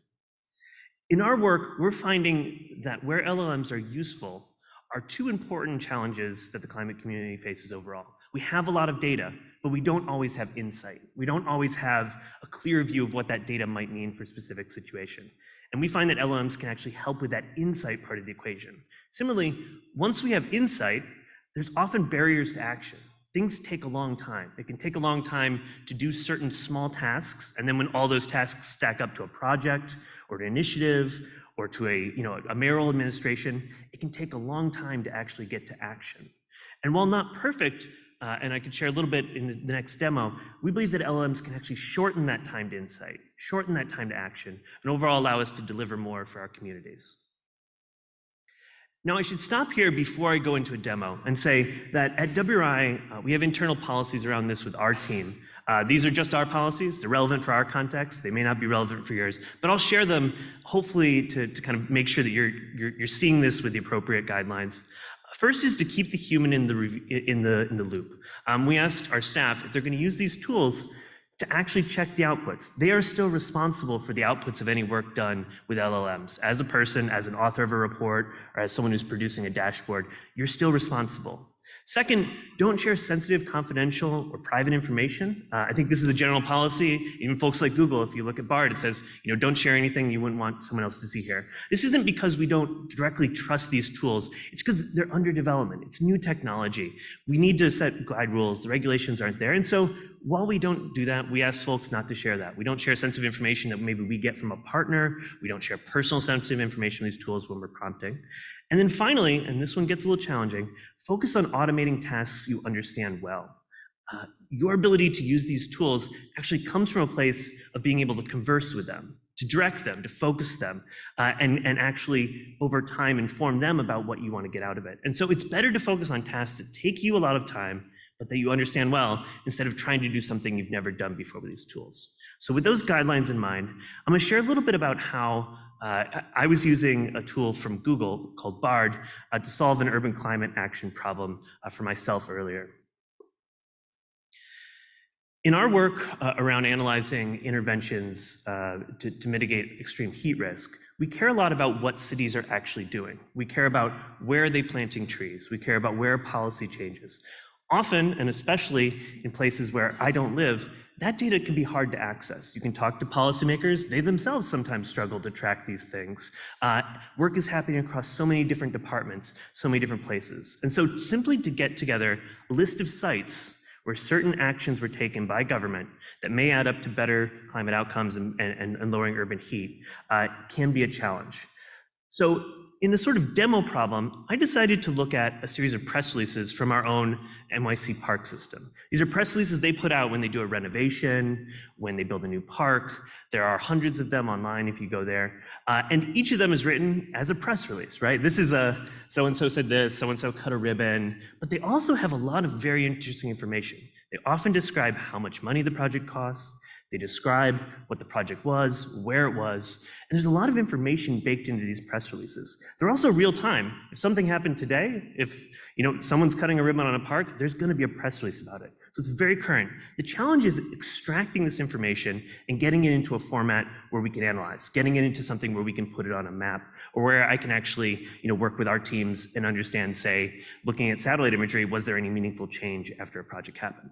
Speaker 5: In our work, we're finding that where LLMs are useful are two important challenges that the climate community faces overall. We have a lot of data, but we don't always have insight. We don't always have a clear view of what that data might mean for a specific situation. And we find that LLMs can actually help with that insight part of the equation. Similarly, once we have insight, there's often barriers to action things take a long time. It can take a long time to do certain small tasks, and then when all those tasks stack up to a project or an initiative or to a, you know, a mayoral administration, it can take a long time to actually get to action. And while not perfect, uh, and I could share a little bit in the, next demo, we believe that LLMs can actually shorten that time to insight, shorten that time to action, and overall allow us to deliver more for our communities. Now, I should stop here before I go into a demo and say that at WRI, uh, we have internal policies around this with our team. Uh, these are just our policies. They're relevant for our context. They may not be relevant for yours, but I'll share them hopefully to, to kind of make sure that you're, you're, you're seeing this with the appropriate guidelines. First is to keep the human in the, in the, in the loop. Um, we asked our staff if they're going to use these tools to actually check the outputs. They are still responsible for the outputs of any work done with LLMs. As a person, as an author of a report, or as someone who's producing a dashboard, you're still responsible. Second, don't share sensitive, confidential, or private information. Uh, I think this is a general policy. Even folks like Google, if you look at Bard, it says, you know, don't share anything you wouldn't want someone else to see here. This isn't because we don't directly trust these tools. It's because they're under development. It's new technology. We need to set guide rules. The regulations aren't there. And so while we don't do that, we ask folks not to share that. We don't share sensitive information that maybe we get from a partner. We don't share personal sensitive information in these tools when we're prompting. And then finally, and this one gets a little challenging, focus on automating tasks you understand well. Uh, your ability to use these tools actually comes from a place of being able to converse with them, to direct them, to focus them, uh, and, and actually over time inform them about what you want to get out of it. And so it's better to focus on tasks that take you a lot of time but that you understand well instead of trying to do something you've never done before with these tools. So with those guidelines in mind, I'm to share a little bit about how uh, I was using a tool from Google called BARD uh, to solve an urban climate action problem uh, for myself earlier. In our work uh, around analyzing interventions uh, to, to mitigate extreme heat risk, we care a lot about what cities are actually doing. We care about where are they planting trees. We care about where policy changes. Often, and especially in places where I don't live, that data can be hard to access. You can talk to policymakers. They themselves sometimes struggle to track these things. Uh, work is happening across so many different departments, so many different places. And so simply to get together a list of sites where certain actions were taken by government that may add up to better climate outcomes and, and, and lowering urban heat uh, can be a challenge. So in the sort of demo problem, I decided to look at a series of press releases from our own NYC park system. These are press releases they put out when they do a renovation, when they build a new park. There are hundreds of them online if you go there. Uh, and each of them is written as a press release, right? This is a so and so said this, so and so cut a ribbon. But they also have a lot of very interesting information. They often describe how much money the project costs. They describe what the project was, where it was, and there's a lot of information baked into these press releases. They're also real time. If something happened today, if you know someone's cutting a ribbon on a park, there's going to be a press release about it. So it's very current. The challenge is extracting this information and getting it into a format where we can analyze, getting it into something where we can put it on a map, or where I can actually you know work with our teams and understand, say, looking at satellite imagery, was there any meaningful change after a project happened?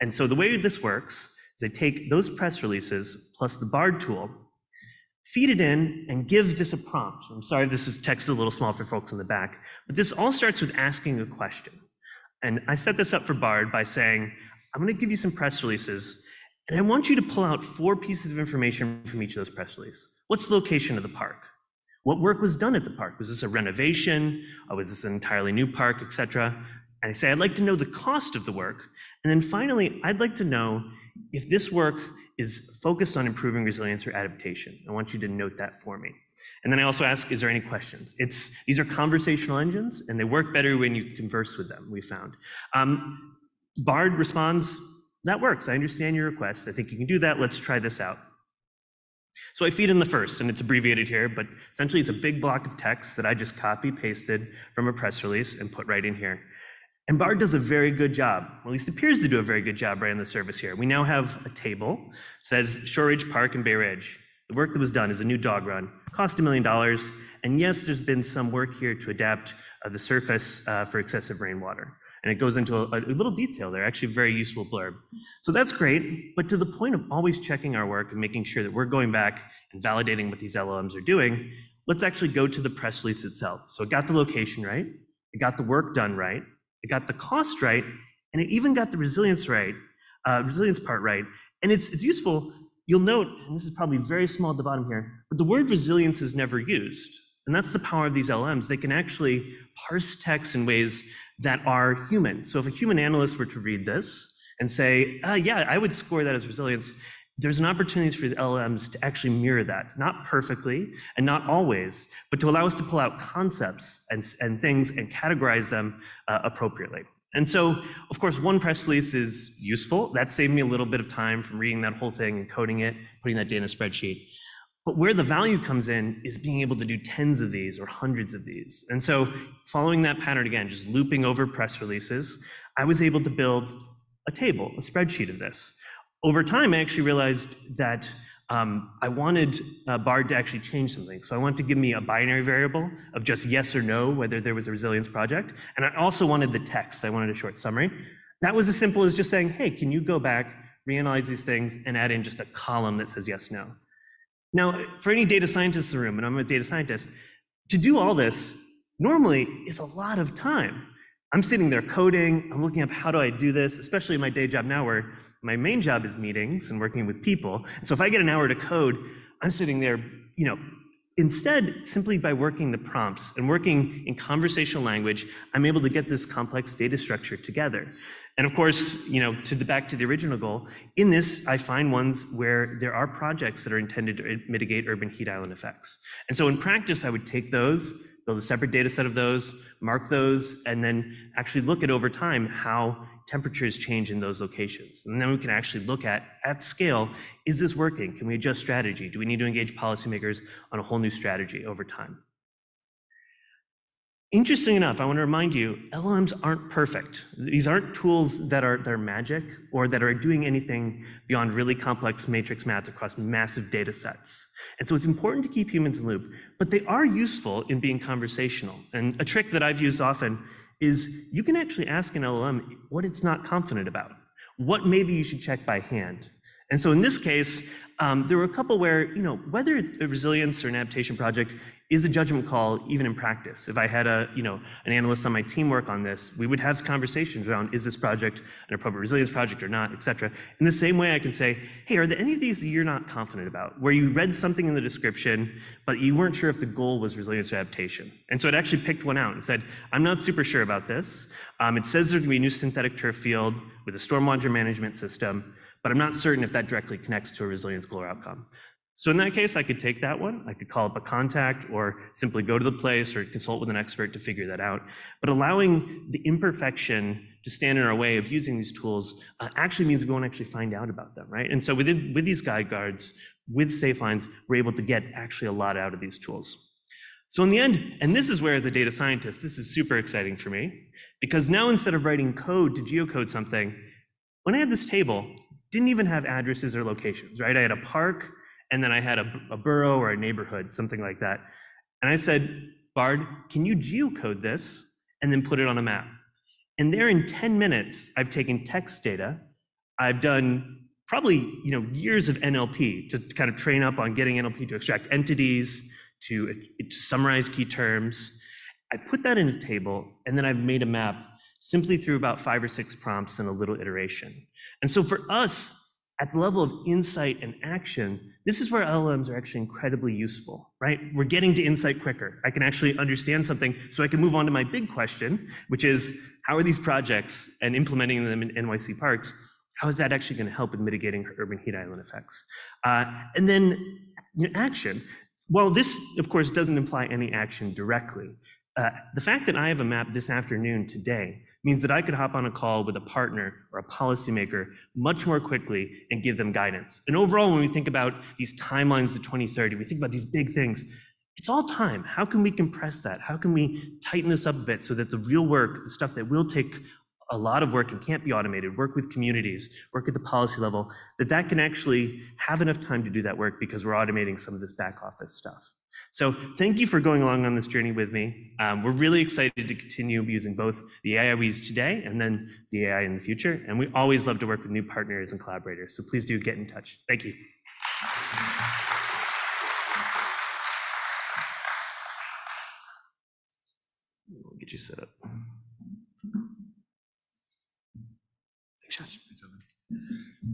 Speaker 5: And so the way this works they take those press releases plus the BARD tool, feed it in, and give this a prompt. I'm sorry this is texted a little small for folks in the back, but this all starts with asking a question. And I set this up for BARD by saying, I'm going to give you some press releases, and I want you to pull out four pieces of information from each of those press releases. What's the location of the park? What work was done at the park? Was this a renovation? Oh, or was this an entirely new park, et cetera? And I say, I'd like to know the cost of the work. And then finally, I'd like to know if this work is focused on improving resilience or adaptation, I want you to note that for me. And then I also ask, is there any questions? It's, these are conversational engines, and they work better when you converse with them, we found. Um, Bard responds, that works. I understand your request. I think you can do that. Let's try this out. So I feed in the first, and it's abbreviated here, but essentially it's a big block of text that I just copy pasted from a press release and put right in here. And BARD does a very good job, or at least appears to do a very good job right in the service here. We now have a table, says Shore Park and Bay Ridge. The work that was done is a new dog run, cost a million dollars, and yes, there's been some work here to adapt uh, the surface uh, for excessive rainwater. And it goes into a, a little detail there, actually a very useful blurb. So that's great, but to the point of always checking our work and making sure that we're going back and validating what these LLMs are doing, let's actually go to the press release itself. So it got the location right, it got the work done right, it got the cost right, and it even got the resilience right, uh, resilience part right. And it's, it's useful. You'll note, and this is probably very small at the bottom here, but the word resilience is never used. And that's the power of these LMs. They can actually parse text in ways that are human. So if a human analyst were to read this and say, uh, yeah, I would score that as resilience, there's an opportunity for the LLMs to actually mirror that, not perfectly and not always, but to allow us to pull out concepts and, and things and categorize them uh, appropriately. And so, of course, one press release is useful. That saved me a little bit of time from reading that whole thing and coding it, putting that data in a spreadsheet. But where the value comes in is being able to do tens of these or hundreds of these. And so, following that pattern again, just looping over press releases, I was able to build a table, a spreadsheet of this over time, I actually realized that um, I wanted uh, Bard to actually change something. So I wanted to give me a binary variable of just yes or no, whether there was a resilience project. And I also wanted the text. I wanted a short summary. That was as simple as just saying, hey, can you go back, reanalyze these things, and add in just a column that says yes, no. Now, for any data scientists in the room, and I'm a data scientist, to do all this normally is a lot of time. I'm sitting there coding, I'm looking up how do I do this, especially in my day job now where my main job is meetings and working with people. So if I get an hour to code, I'm sitting there, you know, instead, simply by working the prompts and working in conversational language, I'm able to get this complex data structure together. And of course, you know, to the back to the original goal, in this, I find ones where there are projects that are intended to mitigate urban heat island effects. And so in practice, I would take those, build a separate data set of those, mark those, and then actually look at over time how temperatures change in those locations. And then we can actually look at, at scale, is this working? Can we adjust strategy? Do we need to engage policymakers on a whole new strategy over time? Interesting enough, I want to remind you, LLMs aren't perfect. These aren't tools that are, that are magic or that are doing anything beyond really complex matrix math across massive data sets. And so it's important to keep humans in loop, but they are useful in being conversational. And a trick that I've used often is you can actually ask an LLM what it's not confident about, what maybe you should check by hand. And so in this case, um, there were a couple where, you know, whether a resilience or an adaptation project is a judgment call even in practice. If I had a, you know, an analyst on my team work on this, we would have conversations around is this project an appropriate resilience project or not, et cetera. In the same way, I can say, hey, are there any of these that you're not confident about, where you read something in the description, but you weren't sure if the goal was resilience or adaptation? And so it actually picked one out and said, I'm not super sure about this. Um, it says there's gonna be a new synthetic turf field with a stormwater management system, but I'm not certain if that directly connects to a resilience goal or outcome. So in that case, I could take that one, I could call up a contact or simply go to the place or consult with an expert to figure that out. But allowing the imperfection to stand in our way of using these tools uh, actually means we won't actually find out about them, right? And so within, with these guide guards, with Safelines, we're able to get actually a lot out of these tools. So in the end, and this is where as a data scientist, this is super exciting for me, because now instead of writing code to geocode something, when I had this table, didn't even have addresses or locations, right? I had a park, and then I had a, a borough or a neighborhood, something like that. And I said, Bard, can you geocode this and then put it on a map? And there in 10 minutes, I've taken text data, I've done probably you know years of NLP to kind of train up on getting NLP to extract entities, to, to summarize key terms. I put that in a table, and then I've made a map simply through about five or six prompts and a little iteration. And so for us, at the level of insight and action, this is where LLMs are actually incredibly useful, right? We're getting to insight quicker. I can actually understand something so I can move on to my big question, which is how are these projects and implementing them in NYC parks, how is that actually going to help with mitigating urban heat island effects? Uh, and then you know, action. Well, this, of course, doesn't imply any action directly. Uh, the fact that I have a map this afternoon today means that I could hop on a call with a partner or a policymaker much more quickly and give them guidance. And overall, when we think about these timelines to 2030, we think about these big things, it's all time. How can we compress that? How can we tighten this up a bit so that the real work, the stuff that will take a lot of work and can't be automated, work with communities, work at the policy level, that that can actually have enough time to do that work because we're automating some of this back office stuff. So thank you for going along on this journey with me. Um, we're really excited to continue using both the AI we use today and then the AI in the future. And we always love to work with new partners and collaborators. So please do get in touch. Thank you. We'll get you set up. Thanks, Josh.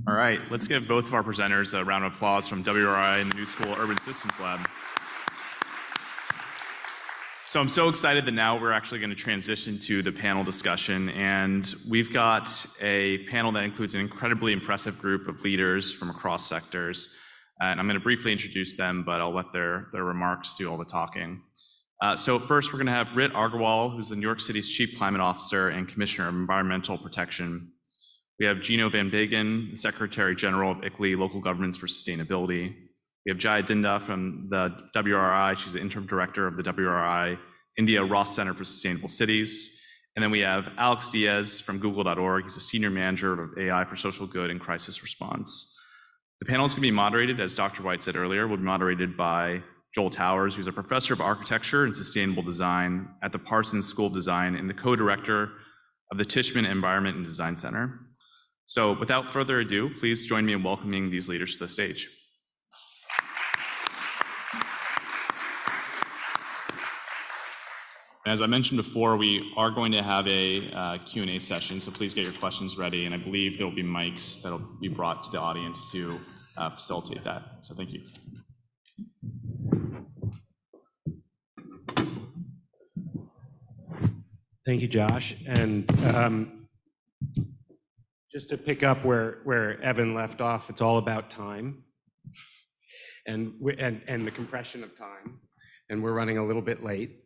Speaker 2: All right, let's give both of our presenters a round of applause from WRI and the New School Urban Systems Lab. So I'm so excited that now we're actually going to transition to the panel discussion. And we've got a panel that includes an incredibly impressive group of leaders from across sectors. And I'm going to briefly introduce them, but I'll let their, their remarks do all the talking. Uh, so first, we're going to have Rit Aggarwala, who's the New York City's Chief Climate Officer and Commissioner of Environmental Protection. We have Gino Van Begin, Secretary General of ICLEI Local Governments for Sustainability. We have Jaya Dhindaw from the WRI. She's the interim director of the WRI India Ross Center for Sustainable Cities. And then we have Alex Diaz from google.org. He's a senior manager of AI for social good and crisis response. The panel is going to be moderated, as Dr. White said earlier, will be moderated by Joel Towers, who's a professor of architecture and sustainable design at the Parsons School of Design and the co-director of the Tishman Environment and Design Center. So without further ado, please join me in welcoming these leaders to the stage. As I mentioned before, we are going to have a uh, Q&A session, so please get your questions ready, and I believe there will be mics that'll be brought to the audience to uh, facilitate that. So thank you.
Speaker 6: Thank you, Josh. And um, just to pick up where, where Evan left off, it's all about time and the compression of time. And we're running a little bit late.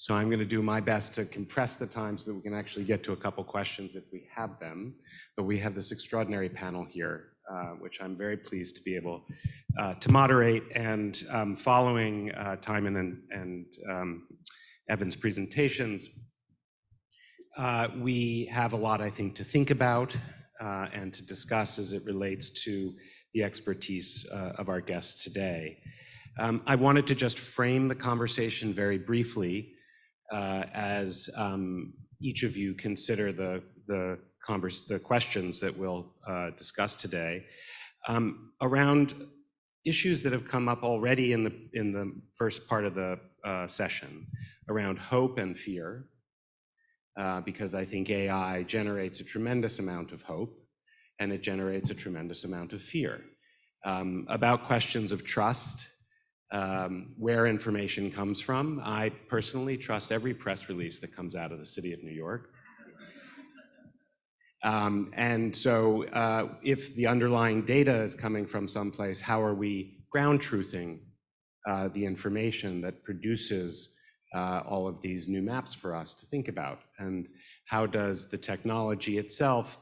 Speaker 6: So I'm going to do my best to compress the time so that we can actually get to a couple questions if we have them. But we have this extraordinary panel here, uh, which I'm very pleased to be able uh, to moderate. And um, following uh, Timon and, and um, Evan's presentations, uh, We have a lot, I think, to think about uh, and to discuss as it relates to the expertise uh, of our guests today. Um, I wanted to just frame the conversation very briefly as um, each of you consider the, the converse, the questions that we'll uh, discuss today um, around issues that have come up already in the, in the first part of the uh, session around hope and fear, uh, because I think AI generates a tremendous amount of hope and it generates a tremendous amount of fear. Um, about questions of trust, um, where information comes from. I personally trust every press release that comes out of the city of New York. Um, and so, uh, if the underlying data is coming from someplace, how are we ground truthing uh, the information that produces uh, all of these new maps for us to think about? And how does the technology itself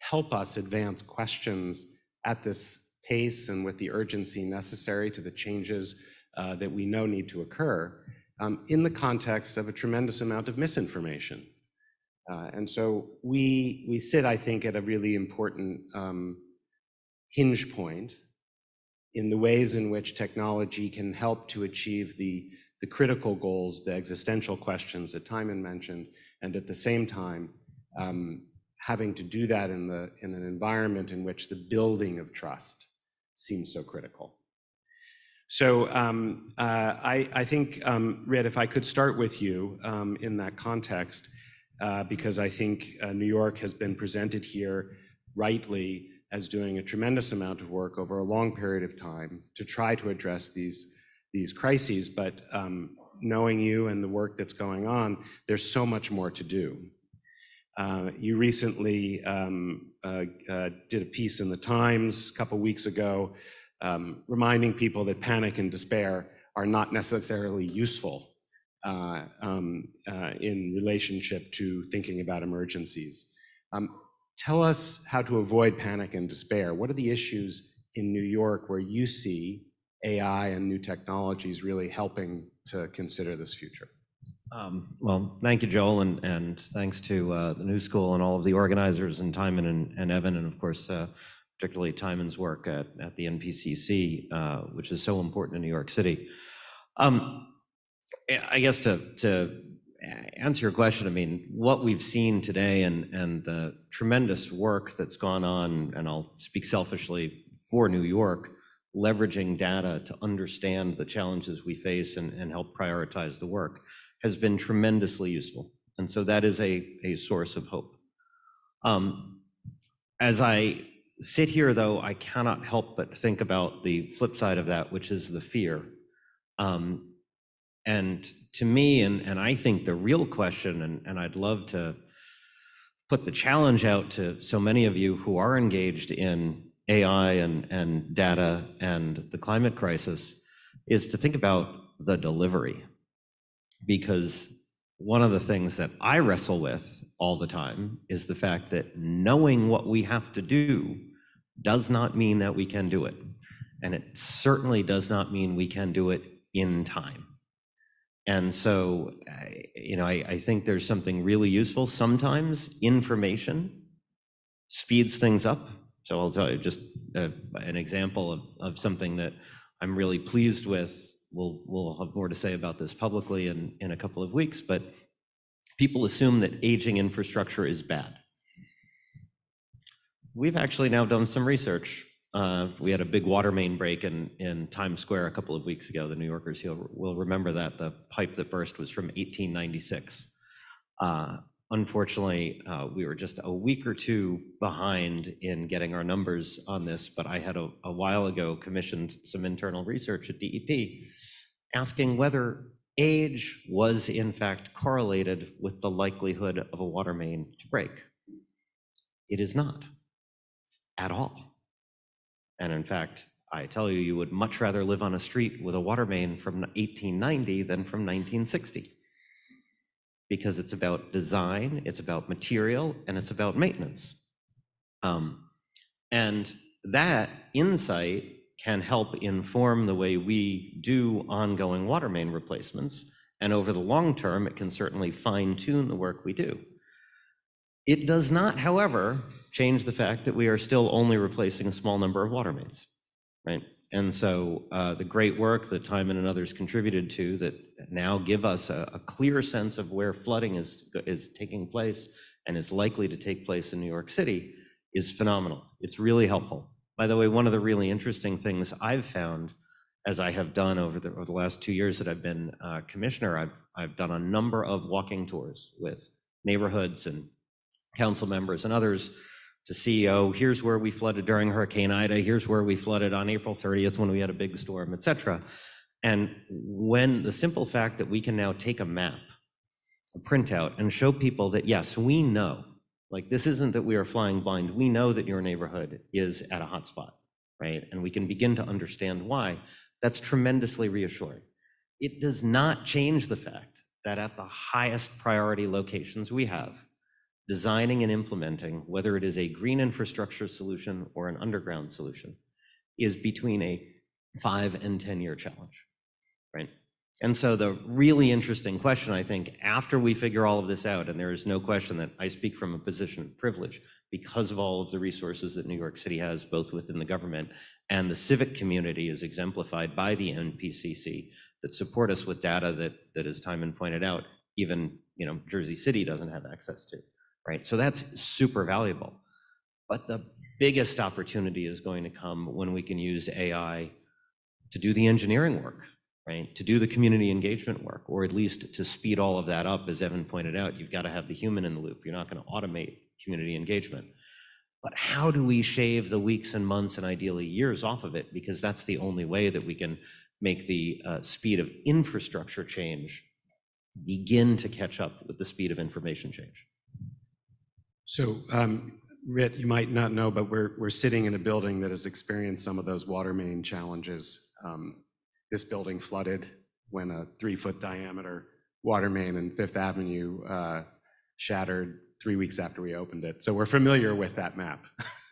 Speaker 6: help us advance questions at this pace and with the urgency necessary to the changes uh, that we know need to occur um, in the context of a tremendous amount of misinformation? Uh, and so we, we sit, I think, at a really important um, hinge point in the ways in which technology can help to achieve the, the critical goals, the existential questions that Timon mentioned, and at the same time, um, having to do that in, the, in an environment in which the building of trust seems so critical. So um, uh, I, I think, um, Rit, if I could start with you um, in that context, uh, because I think uh, New York has been presented here rightly as doing a tremendous amount of work over a long period of time to try to address these, these crises. But um, knowing you and the work that's going on, there's so much more to do. Uh, you recently um, did a piece in the Times a couple weeks ago um, reminding people that panic and despair are not necessarily useful uh, um, uh, in relationship to thinking about emergencies. Um, tell us how to avoid panic and despair. What are the issues in New York where you see AI and new technologies really helping to consider this future?
Speaker 7: Um, Well, thank you, Joel, and, thanks to uh, the New School and all of the organizers and Timon and, Evan, and of course, uh, particularly Timon's work at, the NPCC, uh, which is so important in New York City. Um, I guess to, answer your question, I mean, what we've seen today and, the tremendous work that's gone on, and I'll speak selfishly for New York, leveraging data to understand the challenges we face and help prioritize the work has been tremendously useful. And so that is a, a source of hope. Um, as I sit here, though, I cannot help but think about the flip side of that, which is the fear. Um, and to me, and, and I think the real question, and, and I'd love to put the challenge out to so many of you who are engaged in AI and, and data and the climate crisis, is to think about the delivery. Because one of the things that I wrestle with all the time is the fact that knowing what we have to do does not mean that we can do it. And it certainly does not mean we can do it in time. And so, you know, I, I think there's something really useful. Sometimes information speeds things up So I'll tell you just uh, an example of, of something that I'm really pleased with. We'll, have more to say about this publicly in, a couple of weeks, but people assume that aging infrastructure is bad. We've actually now done some research. Uh, We had a big water main break in, Times Square a couple of weeks ago. The New Yorkers will remember that. The pipe that burst was from 1896. Uh, Unfortunately, uh, we were just a week or two behind in getting our numbers on this, but I had a while ago commissioned some internal research at DEP asking whether age was in fact correlated with the likelihood of a water main to break. It is not at all. And in fact, I tell you, you would much rather live on a street with a water main from 1890 than from 1960 because it's about design, it's about material, and it's about maintenance. Um, and that insight can help inform the way we do ongoing water main replacements. And over the long term, it can certainly fine tune the work we do. It does not, however, change the fact that we are still only replacing a small number of water mains, right? And so uh, the great work that Timon and others contributed to that now give us a, a clear sense of where flooding is, is taking place and is likely to take place in New York City is phenomenal. It's really helpful. By the way, one of the really interesting things I've found as I have done over the, over the last two years that I've been uh, commissioner, I've, I've done a number of walking tours with neighborhoods and council members and others to see, oh, here's where we flooded during Hurricane Ida, here's where we flooded on April 30th when we had a big storm, et cetera. And when the simple fact that we can now take a map, a printout, and show people that, yes, we know, like this isn't that we are flying blind, we know that your neighborhood is at a hotspot, right? And we can begin to understand why. That's tremendously reassuring. It does not change the fact that at the highest priority locations we have, designing and implementing, whether it is a green infrastructure solution or an underground solution, is between a five and 10-year challenge, right? And so the really interesting question, I think, after we figure all of this out, and there is no question that I speak from a position of privilege because of all of the resources that New York City has, both within the government and the civic community is exemplified by the NPCC that support us with data that, that as Timon pointed out, even, you know, Jersey City doesn't have access to right? So that's super valuable. But the biggest opportunity is going to come when we can use AI to do the engineering work, right? To do the community engagement work, or at least to speed all of that up. As Evan pointed out, you've got to have the human in the loop. You're not going to automate community engagement. But how do we shave the weeks and months and ideally years off of it? Because that's the only way that we can make the uh, speed of infrastructure change begin to catch up with the speed of information change.
Speaker 6: So, um, Rit, you might not know, but we're, we're sitting in a building that has experienced some of those water main challenges. Um, This building flooded when a three-foot diameter water main in Fifth Avenue uh, shattered three weeks after we opened it. So we're familiar with that map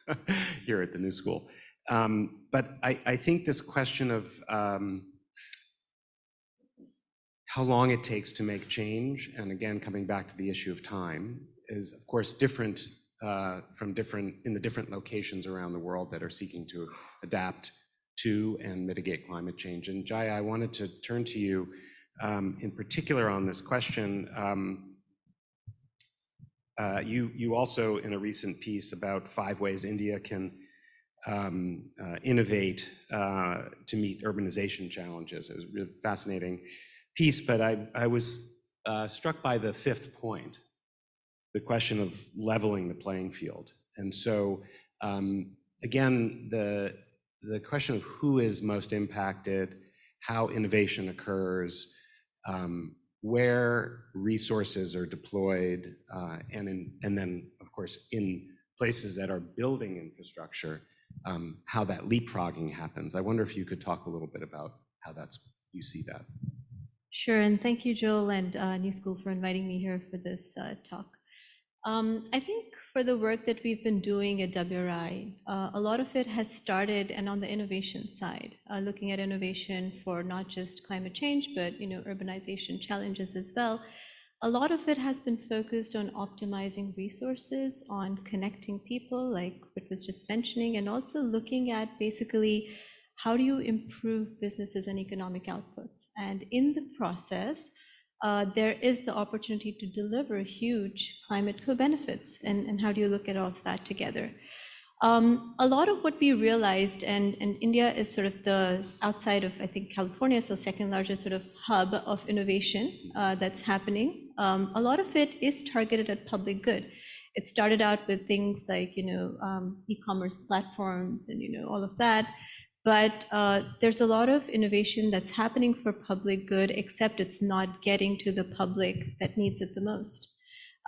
Speaker 6: here at the new school. Um, But I, I think this question of um, how long it takes to make change, and again, coming back to the issue of time, is of course different uh, from different, in the different locations around the world that are seeking to adapt to and mitigate climate change. And Jaya, I wanted to turn to you um, in particular on this question. Um, uh, you, you also, in a recent piece about five ways India can um, uh, innovate uh, to meet urbanization challenges. It was a fascinating piece, but I, I was uh, struck by the fifth point, the question of leveling the playing field. And so, um, again, the, the question of who is most impacted, how innovation occurs, um, where resources are deployed, uh, and, in, and then, of course, in places that are building infrastructure, um, how that leapfrogging happens. I wonder if you could talk a little bit about how that's you see that.
Speaker 8: Sure, and thank you, Joel and uh, New School for inviting me here for this uh, talk. Um, I think for the work that we've been doing at WRI, uh, a lot of it has started and on the innovation side, uh, looking at innovation for not just climate change, but you know urbanization challenges as well. a lot of it has been focused on optimizing resources, on connecting people, like what was just mentioning, and also looking at basically how do you improve businesses and economic outputs. And in the process, uh, there is the opportunity to deliver huge climate co-benefits. And, and how do you look at all of that together? Um, a lot of what we realized, and, and India is sort of the outside of, I think, California is the second largest sort of hub of innovation uh, that's happening. Um, a lot of it is targeted at public good. It started out with things like, you know, um, e-commerce platforms and, you know, all of that. But uh, there's a lot of innovation that's happening for public good, except it's not getting to the public that needs it the most.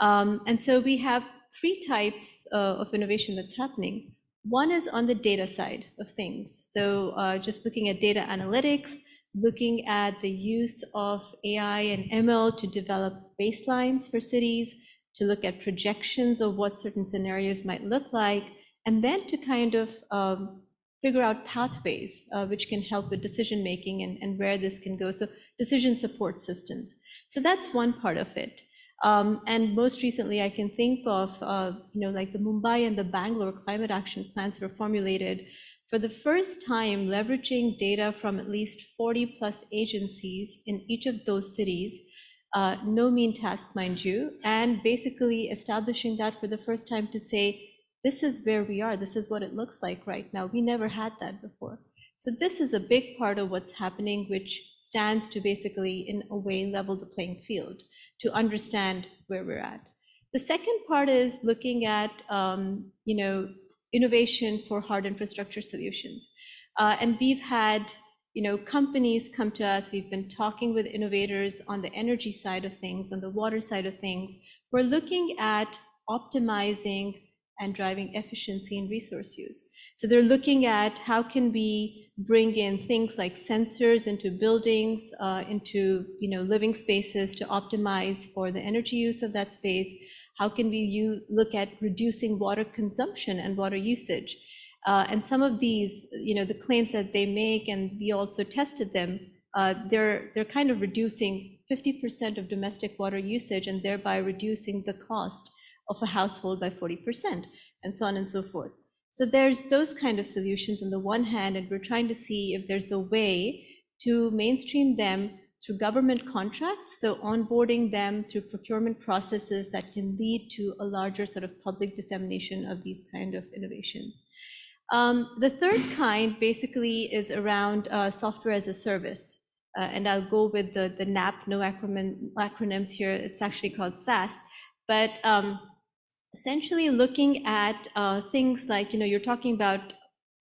Speaker 8: Um, and so we have three types uh, of innovation that's happening. One is on the data side of things. So uh, just looking at data analytics, looking at the use of AI and ML to develop baselines for cities, to look at projections of what certain scenarios might look like, and then to kind of um, figure out pathways uh, which can help with decision making and, and where this can go. So decision support systems. So that's one part of it. Um, and most recently, I can think of, uh, you know, like the Mumbai and the Bangalore climate action plans were formulated for the first time, leveraging data from at least 40 plus agencies in each of those cities. Uh, no mean task, mind you, and basically establishing that for the first time to say, this is where we are, this is what it looks like right now. We never had that before. So this is a big part of what's happening, which stands to basically, in a way, level the playing field to understand where we're at. The second part is looking at, um, you know, innovation for hard infrastructure solutions. Uh, and we've had, you know, companies come to us. We've been talking with innovators on the energy side of things, on the water side of things. We're looking at optimizing and driving efficiency in resource use. So they're looking at how can we bring in things like sensors into buildings, uh, into you know living spaces to optimize for the energy use of that space. How can we you look at reducing water consumption and water usage? Uh, and some of these, you know, the claims that they make, and we also tested them, uh, they're they're kind of reducing 50% of domestic water usage and thereby reducing the cost of a household by 40%, and so on and so forth. So there's those kind of solutions on the one hand, and we're trying to see if there's a way to mainstream them through government contracts, so onboarding them through procurement processes that can lead to a larger sort of public dissemination of these kind of innovations. Um, the third kind basically is around uh, software as a service. Uh, and I'll go with the, the NAP, no acronym, acronyms here. It's actually called SaaS. But um, essentially looking at uh, things like, you know, you're talking about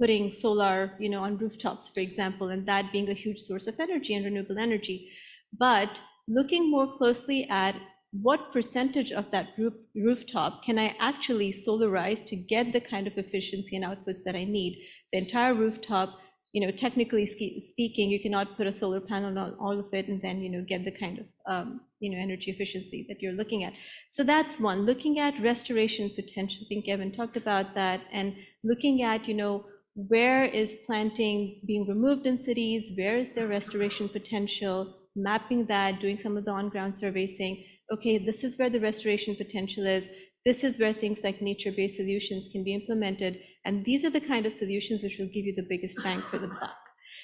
Speaker 8: putting solar, you know, on rooftops, for example, and that being a huge source of energy and renewable energy. But looking more closely at what percentage of that roof, rooftop can I actually solarize to get the kind of efficiency and outputs that I need? The entire rooftop you know, technically speaking, you cannot put a solar panel on all of it and then, you know, get the kind of, um, you know, energy efficiency that you're looking at. So that's one. Looking at restoration potential, I think Kevin talked about that, and looking at, you know, where is planting being removed in cities, where is their restoration potential, mapping that, doing some of the on-ground surveys, saying, okay, this is where the restoration potential is, this is where things like nature-based solutions can be implemented. And these are the kind of solutions which will give you the biggest bang for the buck.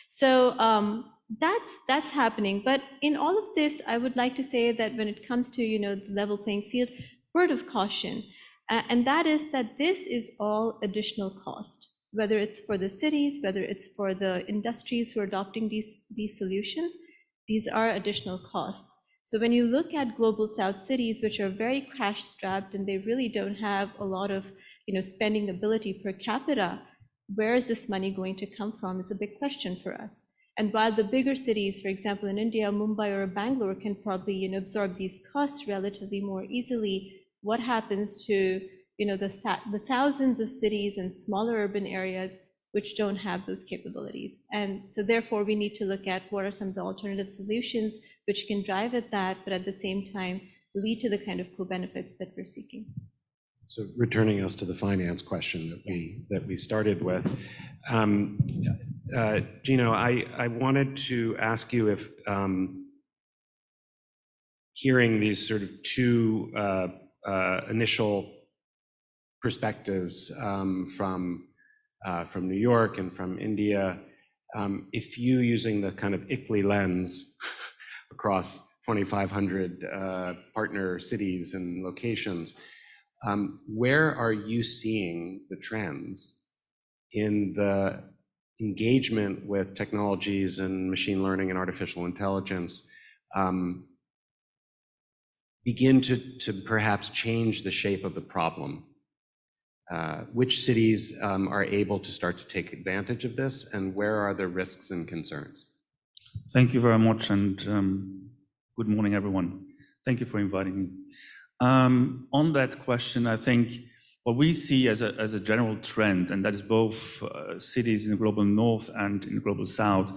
Speaker 8: So um, that's that's happening. But in all of this, I would like to say that when it comes to you know the level playing field, word of caution, uh, and that is that this is all additional cost. Whether it's for the cities, whether it's for the industries who are adopting these these solutions, these are additional costs. So when you look at global south cities, which are very crash strapped and they really don't have a lot of you know, spending ability per capita, where is this money going to come from is a big question for us. And while the bigger cities, for example, in India, Mumbai or Bangalore can probably you know, absorb these costs relatively more easily, what happens to you know, the, the thousands of cities and smaller urban areas which don't have those capabilities? And so therefore, we need to look at what are some of the alternative solutions which can drive at that, but at the same time lead to the kind of co-benefits that we're seeking.
Speaker 6: So returning us to the finance question that we that we started with, um, uh, Gino, I I wanted to ask you if um, hearing these sort of two uh, uh, initial perspectives um, from uh, from New York and from India. Um, if you using the kind of ICLEI lens across 2,500 uh, partner cities and locations, um, where are you seeing the trends in the engagement with technologies and machine learning and artificial intelligence um, begin to, to perhaps change the shape of the problem? Uh, which cities um, are able to start to take advantage of this, and where are the risks and concerns?
Speaker 9: Thank you very much, and um, good morning, everyone. Thank you for inviting me. Um, on that question, I think what we see as a, as a general trend, and that is both uh, cities in the global north and in the global south,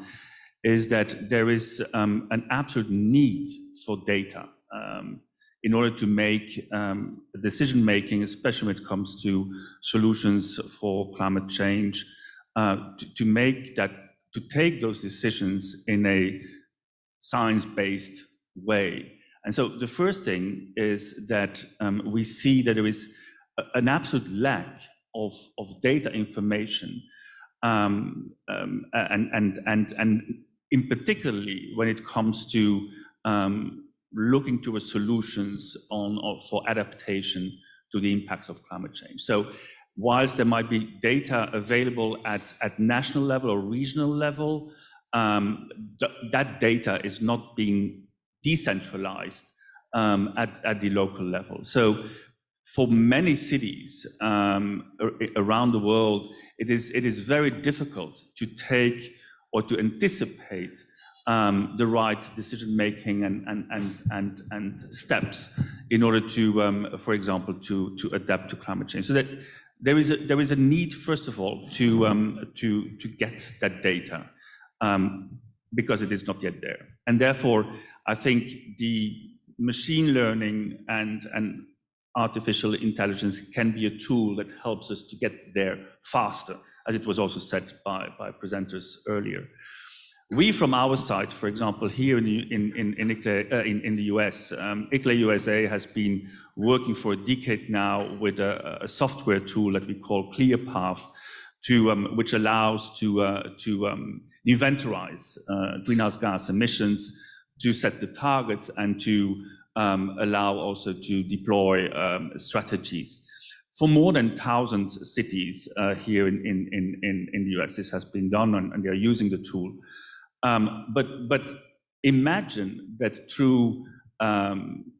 Speaker 9: is that there is um, an absolute need for data um, in order to make um, decision making, especially when it comes to solutions for climate change, uh, to, to make that, to take those decisions in a science-based way. And so the first thing is that um, we see that there is a, an absolute lack of, of data information, um, um, and, and, and, and in particularly when it comes to um, looking towards solutions on, for adaptation to the impacts of climate change. So whilst there might be data available at, at national level or regional level, um, th that data is not being decentralized um, at, at the local level. So for many cities um, around the world, it is, it is very difficult to take or to anticipate um, the right decision making and, and, and, and, and steps in order to, um, for example, to, to adapt to climate change. So that there is a, there is a need, first of all, to, um, to, to get that data um, because it is not yet there. And therefore, I think the machine learning and, and artificial intelligence can be a tool that helps us to get there faster, as it was also said by, by presenters earlier. We, from our side, for example, here in, in, in, in, ICLEI, uh, in, in the US, um, ICLEI USA has been working for a decade now with a, a software tool that we call ClearPath, to, um, which allows to, uh, to um, inventorize uh, greenhouse gas emissions, to set the targets, and to um, allow also to deploy um, strategies. For more than 1,000 cities uh, here in, in, in, in the US, this has been done, and, and they are using the tool. Um, but, but imagine that through um,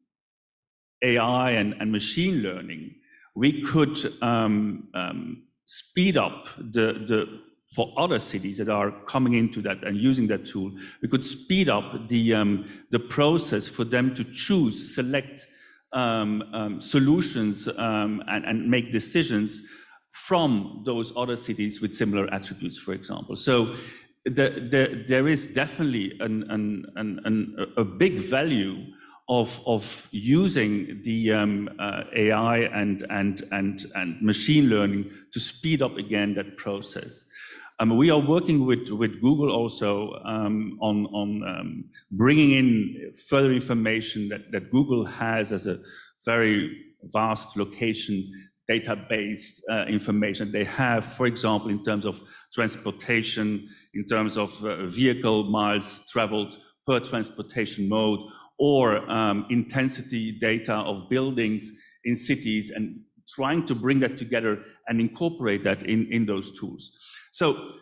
Speaker 9: AI and, and, machine learning, we could um, um, speed up the, the, for other cities that are coming into that and using that tool, we could speed up the, um, the process for them to choose, select um, um, solutions um, and, and, make decisions from those other cities with similar attributes, for example. So the, the, there is definitely an, an, an, a big value of, of using the um, uh, AI and, and, and, and machine learning to speed up again that process. Um, we are working with, with Google also um, on, on um, bringing in further information that, that Google has as a very vast location data-based uh, information they have, for example, in terms of transportation, in terms of uh, vehicle miles traveled per transportation mode, or um, intensity data of buildings in cities, and trying to bring that together and incorporate that in, in those tools. So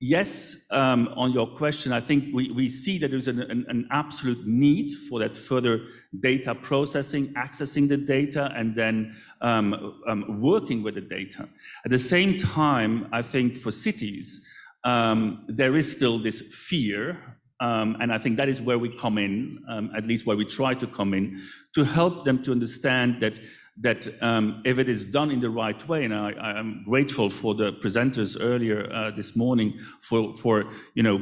Speaker 9: yes, um, on your question, I think we, we see that there's an, an, an, absolute need for that further data processing, accessing the data, and then um, um, working with the data. At the same time, I think for cities, um, there is still this fear, um, and I think that is where we come in, um, at least where we try to come in, to help them to understand that that um, if it is done in the right way, and I, am grateful for the presenters earlier uh, this morning for, for you know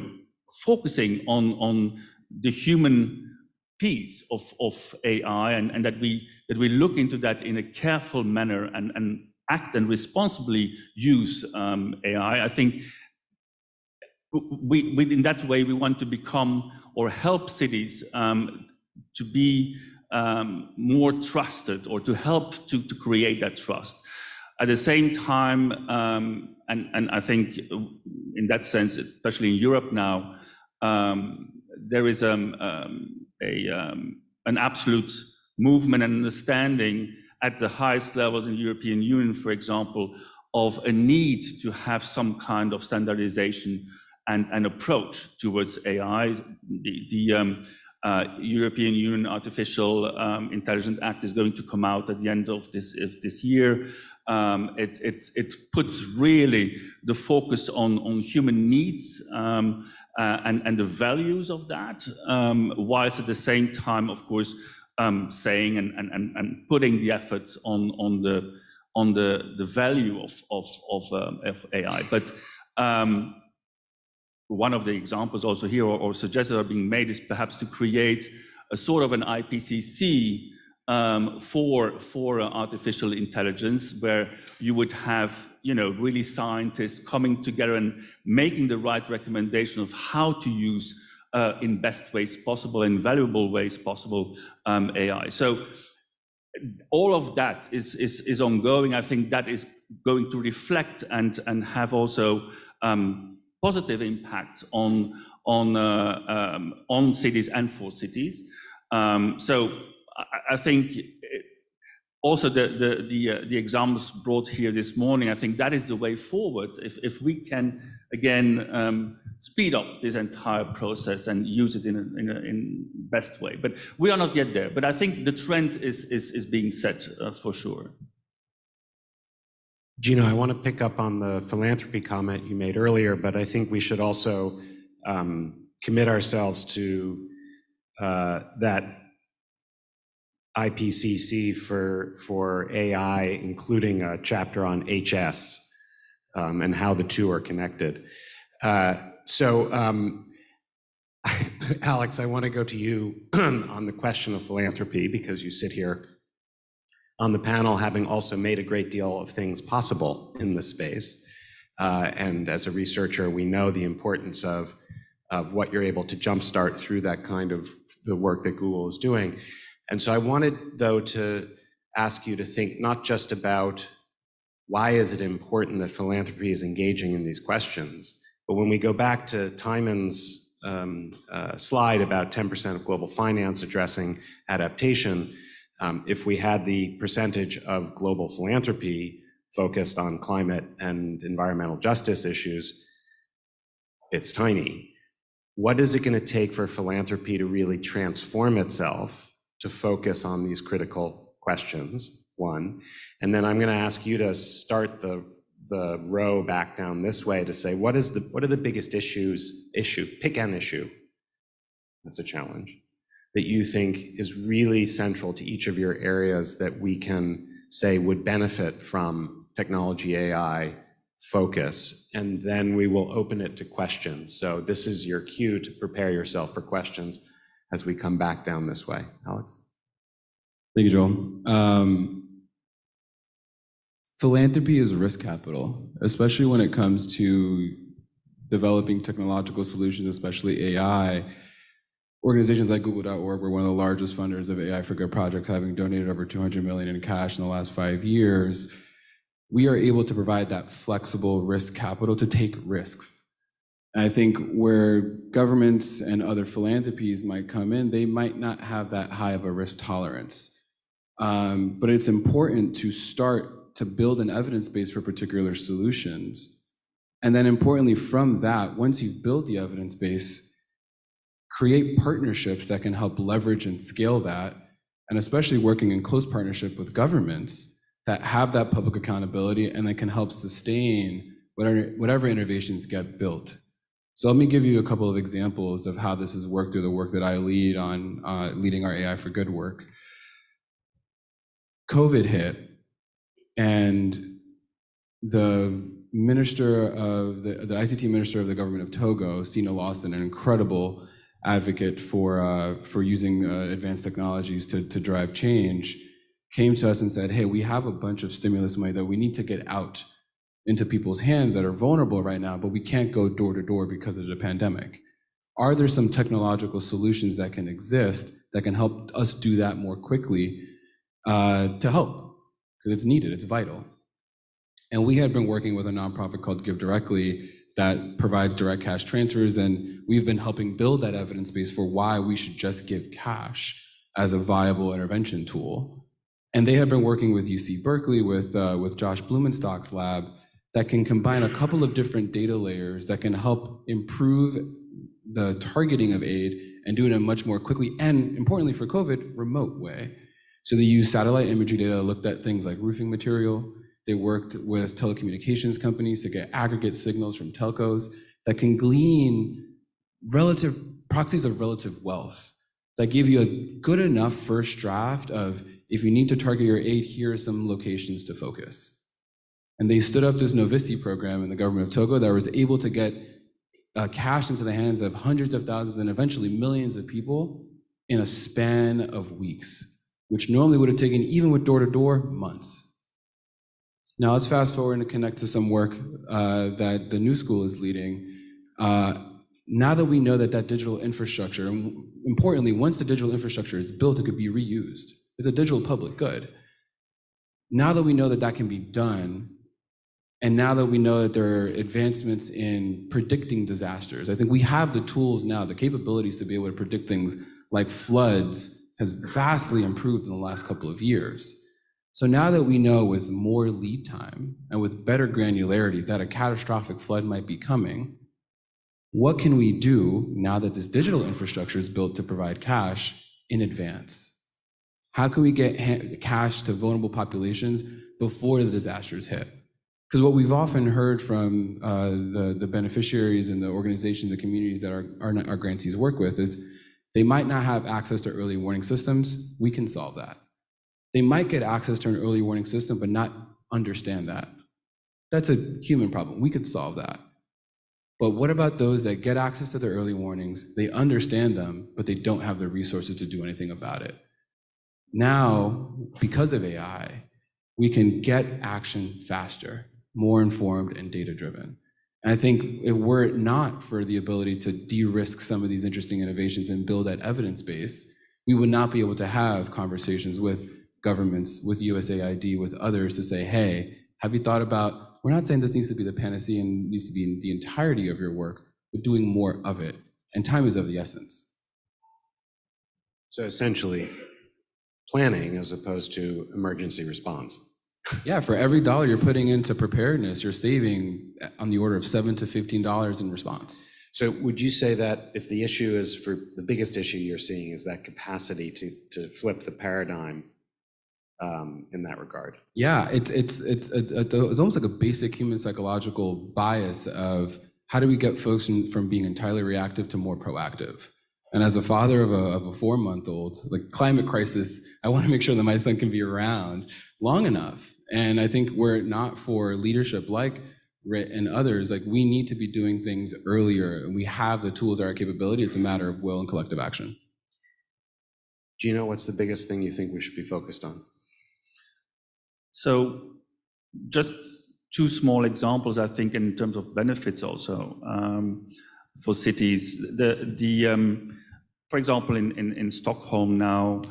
Speaker 9: focusing on on the human piece of, of AI, and, and that we that we look into that in a careful manner and, and act and responsibly use um, AI. I think we, we, in that way, we want to become or help cities um, to be um, more trusted or to help to, to create that trust. At the same time, um, and, and I think in that sense, especially in Europe now, um, there is um, um, a, um, an absolute movement and understanding at the highest levels in the European Union, for example, of a need to have some kind of standardization and, an approach towards AI. The, the um, uh, European Union Artificial um, Intelligence Act is going to come out at the end of this, of this year. Um, it, it, it, puts really the focus on, on human needs um, uh, and, and the values of that, um, whilst at the same time, of course, um, saying and, and, and putting the efforts on, on the on the, the value of, of, of, um, of AI. But um, one of the examples also here or, or suggested are being made is perhaps to create a sort of an IPCC um, for, for uh, artificial intelligence, where you would have, you know, really scientists coming together and making the right recommendation of how to use uh, in best ways possible, in valuable ways possible, um, AI. So all of that is, is, is ongoing. I think that is going to reflect and, and have also um, positive impact on, on, uh, um, on cities and for cities. Um, so I, I think also the, the, the, uh, the examples brought here this morning, I think that is the way forward. If, if we can, again, um, speed up this entire process and use it in a, in a in best way. But we are not yet there. But I think the trend is, is, is being set uh, for sure.
Speaker 6: Gino, I want to pick up on the philanthropy comment you made earlier, but I think we should also um, commit ourselves to uh, that IPCC for, for AI, including a chapter on HS um, and how the two are connected. Uh, so, um, Alex, I want to go to you on the question of philanthropy because you sit here on the panel having also made a great deal of things possible in this space. Uh, and as a researcher, we know the importance of, of what you're able to jumpstart through that kind of the work that Google is doing. And so I wanted, though, to ask you to think not just about why is it important that philanthropy is engaging in these questions, but when we go back to Timon's um, uh, slide about 10% of global finance addressing adaptation, um, if we had the percentage of global philanthropy focused on climate and environmental justice issues, it's tiny. What is it going to take for philanthropy to really transform itself to focus on these critical questions? One. And then I'm going to ask you to start the the row back down this way to say, what is the, what are the biggest issues, issue, pick an issue. That's a challenge that you think is really central to each of your areas that we can say would benefit from technology AI focus. And then we will open it to questions. So this is your cue to prepare yourself for questions as we come back down this way. Alex.
Speaker 10: Thank you, Joel. Um, philanthropy is risk capital, especially when it comes to developing technological solutions, especially AI. Organizations like Google.org were one of the largest funders of AI for Good projects, having donated over 200 million in cash in the last five years. We are able to provide that flexible risk capital to take risks. And I think where governments and other philanthropies might come in, they might not have that high of a risk tolerance. Um, but it's important to start to build an evidence base for particular solutions. And then importantly, from that, once you've built the evidence base, create partnerships that can help leverage and scale that, and especially working in close partnership with governments that have that public accountability and that can help sustain whatever, whatever innovations get built. So let me give you a couple of examples of how this has worked through the work that I lead on uh, leading our AI for Good work. COVID hit, and the minister of the, the ICT minister of the government of Togo, Cina Lawson, an incredible advocate for uh, for using uh, advanced technologies to to drive change, came to us and said, "Hey, we have a bunch of stimulus money that we need to get out into people's hands that are vulnerable right now, but we can't go door to door because of the pandemic. Are there some technological solutions that can exist that can help us do that more quickly uh, to help? Because it's needed, it's vital. And we had been working with a nonprofit called GiveDirectly that provides direct cash transfers, and we've been helping build that evidence base for why we should just give cash as a viable intervention tool. And they have been working with UC Berkeley, with, uh, with Josh Blumenstock's lab, that can combine a couple of different data layers that can help improve the targeting of aid and do it in a much more quickly and, importantly for COVID, remote way. So they use satellite imagery data, looked at things like roofing material, they worked with telecommunications companies to get aggregate signals from telcos that can glean relative proxies of relative wealth that give you a good enough first draft of if you need to target your aid, here are some locations to focus. And they stood up this Novissi program in the government of Togo that was able to get uh, cash into the hands of hundreds of thousands and eventually millions of people in a span of weeks, which normally would have taken, even with door to door, months. Now let's fast forward and connect to some work uh, that the New School is leading. Uh, now that we know that that digital infrastructure, and importantly, once the digital infrastructure is built, it could be reused. It's a digital public good. Now that we know that that can be done, and now that we know that there are advancements in predicting disasters, I think we have the tools now, the capabilities to be able to predict things like floods has vastly improved in the last couple of years. So now that we know with more lead time and with better granularity that a catastrophic flood might be coming, what can we do now that this digital infrastructure is built to provide cash in advance? How can we get cash to vulnerable populations before the disasters hit? Because what we've often heard from uh, the, the beneficiaries and the organizations, the communities that our, our, our grantees work with is they might not have access to early warning systems. We can solve that. They might get access to an early warning system, but not understand that. That's a human problem. We could solve that. But what about those that get access to their early warnings, they understand them, but they don't have the resources to do anything about it? Now, because of AI, we can get action faster, more informed, and data driven. And I think if were it not for the ability to de risk some of these interesting innovations and build that evidence base, we would not be able to have conversations with governments, with USAID, with others to say, hey, have you thought about, we're not saying this needs to be the panacea and needs to be in the entirety of your work, but doing more of it. And time is of the essence.
Speaker 6: So essentially, planning as opposed to emergency response.
Speaker 10: Yeah, for every dollar you're putting into preparedness, you're saving eh, on the order of seven to fifteen dollars in response.
Speaker 6: So would you say that if the issue is for the biggest issue you're seeing is that capacity to to flip the paradigm um, in that regard.
Speaker 10: Yeah, it's it's it's it's almost like a basic human psychological bias of how do we get folks in, from being entirely reactive to more proactive. And as a father of a, of a four month old, the climate crisis, I want to make sure that my son can be around long enough. And I think were it not for leadership like Rit and others, like we need to be doing things earlier. And we have the tools, our capability. It's a matter of will and collective action.
Speaker 6: Gino, what's the biggest thing you think we should be focused on?
Speaker 9: So just two small examples, I think, in terms of benefits also um, for cities. The, the um, for example, in, in, in Stockholm now,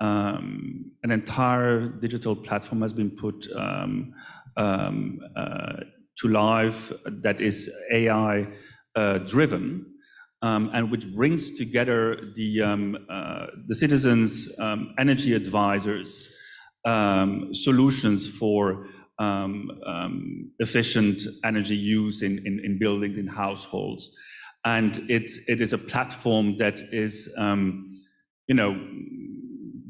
Speaker 9: um, an entire digital platform has been put um, um, uh, to life that is AI uh, driven. Um, and which brings together the, uh, the citizens' energy advisors, um, solutions for um, um, efficient energy use in, in, in, buildings, in households. And it, it is a platform that is, um, you know,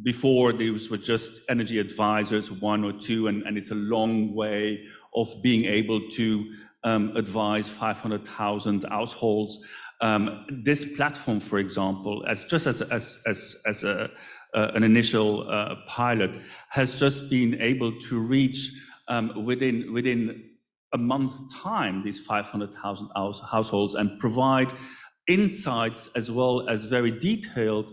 Speaker 9: before these were just energy advisors, one or two, and, and it's a long way of being able to um, advise 500,000 households. Um, this platform, for example, as just as, as, as, as a, uh, an initial uh, pilot, has just been able to reach um, within, within a month time these 500,000 households and provide insights as well as very detailed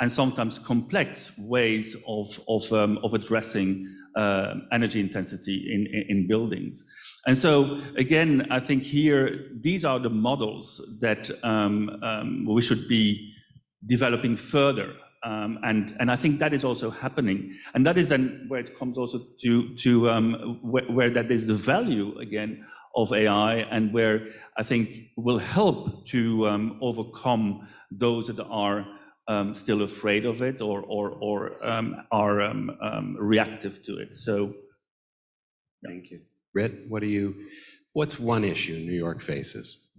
Speaker 9: and sometimes complex ways of, of, um, of addressing uh, energy intensity in, in, in, buildings. And so, again, I think here, these are the models that um, um, we should be developing further. Um, and, and I think that is also happening. And that is then where it comes also to, to um, where, where that is the value, again, of AI and where I think will help to um, overcome those that are um, still afraid of it or, or, or um, are um, um, reactive to it. So,
Speaker 6: Thank you. Rit, what do you, what's one issue New York faces?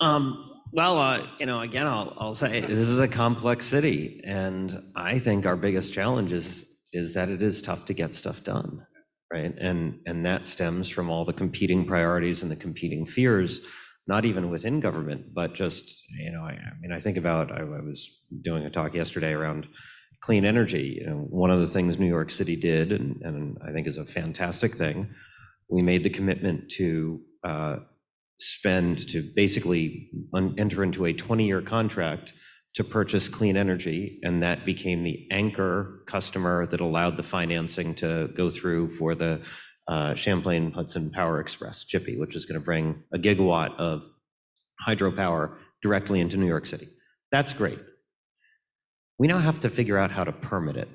Speaker 7: Um, well, uh, you know, again, I'll, I'll say this is a complex city, and I think our biggest challenge is is that it is tough to get stuff done, right? And and that stems from all the competing priorities and the competing fears, not even within government, but just you know, I, I mean, I think about I, I was doing a talk yesterday around clean energy. You know, one of the things New York City did, and, and I think is a fantastic thing, we made the commitment to. Uh, spend to basically enter into a 20-year contract to purchase clean energy, and that became the anchor customer that allowed the financing to go through for the uh, Champlain Hudson Power Express, Chippy, which is going to bring a gigawatt of hydropower directly into New York City. That's great. We now have to figure out how to permit it,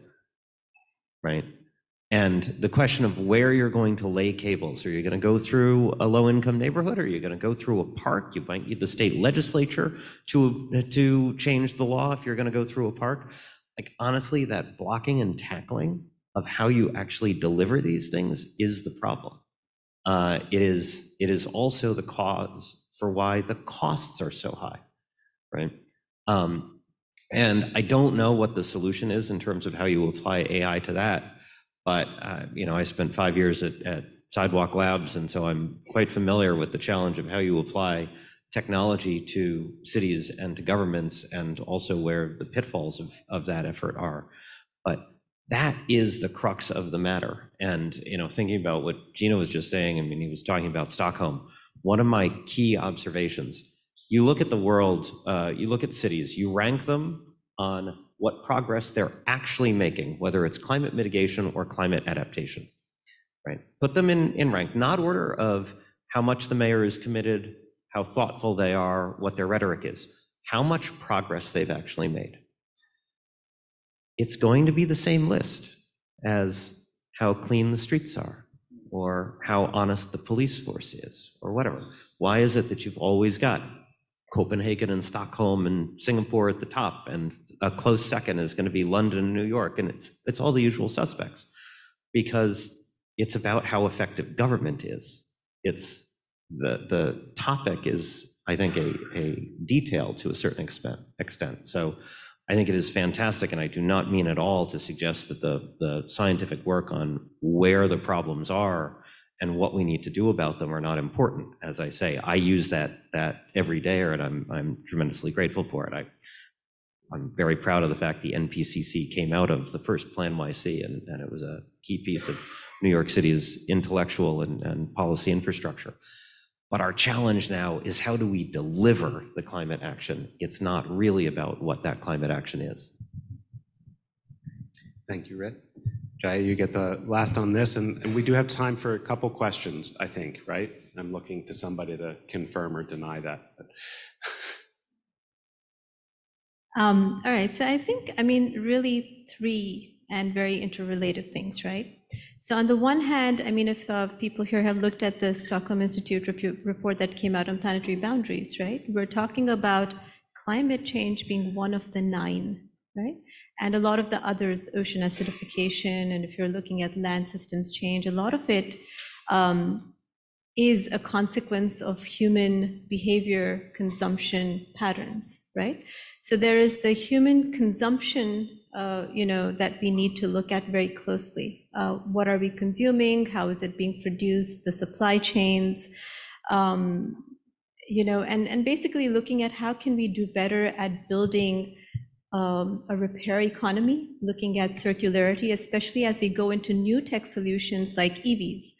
Speaker 7: right? And the question of where you're going to lay cables, are you going to go through a low-income neighborhood? Are you going to go through a park? You might need the state legislature to, to change the law if you're going to go through a park. Like, honestly, that blocking and tackling of how you actually deliver these things is the problem. Uh, It is, it is also the cause for why the costs are so high, right? Um, And I don't know what the solution is in terms of how you apply AI to that. But, uh, you know, I spent five years at, at Sidewalk Labs, and so I'm quite familiar with the challenge of how you apply technology to cities and to governments, and also where the pitfalls of, of that effort are. But that is the crux of the matter. And, you know, thinking about what Gino was just saying, I mean, he was talking about Stockholm. One of my key observations, you look at the world, uh, you look at cities, you rank them on what progress they're actually making, whether it's climate mitigation or climate adaptation, right? Put them in, in rank, not order of how much the mayor is committed, how thoughtful they are, what their rhetoric is, how much progress they've actually made. It's going to be the same list as how clean the streets are, or how honest the police force is, or whatever. Why is it that you've always got Copenhagen and Stockholm and Singapore at the top, and a close second is going to be London and New York, and it's it's all the usual suspects, because it's about how effective government is. It's the the topic is, I think, a a detail to a certain extent. Extent. So, I think it is fantastic, and I do not mean at all to suggest that the the scientific work on where the problems are and what we need to do about them are not important. As I say, I use that that every day, and I'm I'm tremendously grateful for it. I I'm very proud of the fact the NPCC came out of the first PlaNYC, and, and it was a key piece of New York City's intellectual and, and policy infrastructure. But our challenge now is how do we deliver the climate action? It's not really about what that climate action is.
Speaker 6: Thank you, Rit. Jaya, you get the last on this, and, and we do have time for a couple questions, I think, right? I'm looking to somebody to confirm or deny that.
Speaker 8: Um, all right, so I think, I mean, really three and very interrelated things, right? So on the one hand, I mean, if uh, people here have looked at the Stockholm Institute report that came out on planetary boundaries, right? We're talking about climate change being one of the nine, right? And a lot of the others, ocean acidification, and if you're looking at land systems change, a lot of it um, is a consequence of human behavior consumption patterns, right? So there is the human consumption, uh, you know, that we need to look at very closely. Uh, what are we consuming? How is it being produced? The supply chains, um, you know, and and basically looking at how can we do better at building um, a repair economy, looking at circularity, especially as we go into new tech solutions like EVs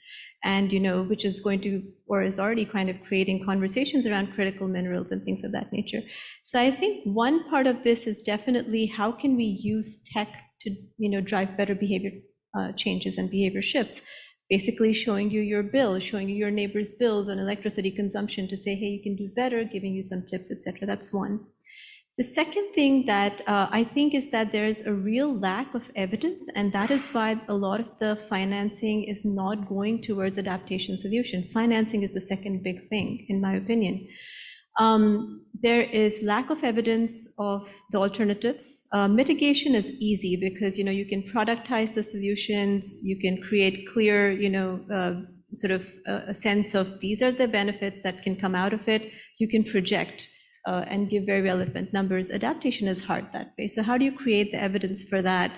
Speaker 8: and you know which is going to or is already kind of creating conversations around critical minerals and things of that nature so i think one part of this is definitely how can we use tech to you know drive better behavior uh, changes and behavior shifts basically showing you your bill, showing you your neighbor's bills on electricity consumption to say, hey, you can do better, giving you some tips, et cetera. That's one. The second thing that uh, I think is that there is a real lack of evidence, and that is why a lot of the financing is not going towards adaptation solution. Financing is the second big thing, in my opinion. Um, there is lack of evidence of the alternatives. Uh, mitigation is easy because you know you can productize the solutions, you can create clear, you know, uh, sort of a, a sense of these are the benefits that can come out of it. You can project uh, and give very relevant numbers. Adaptation is hard that way. So how do you create the evidence for that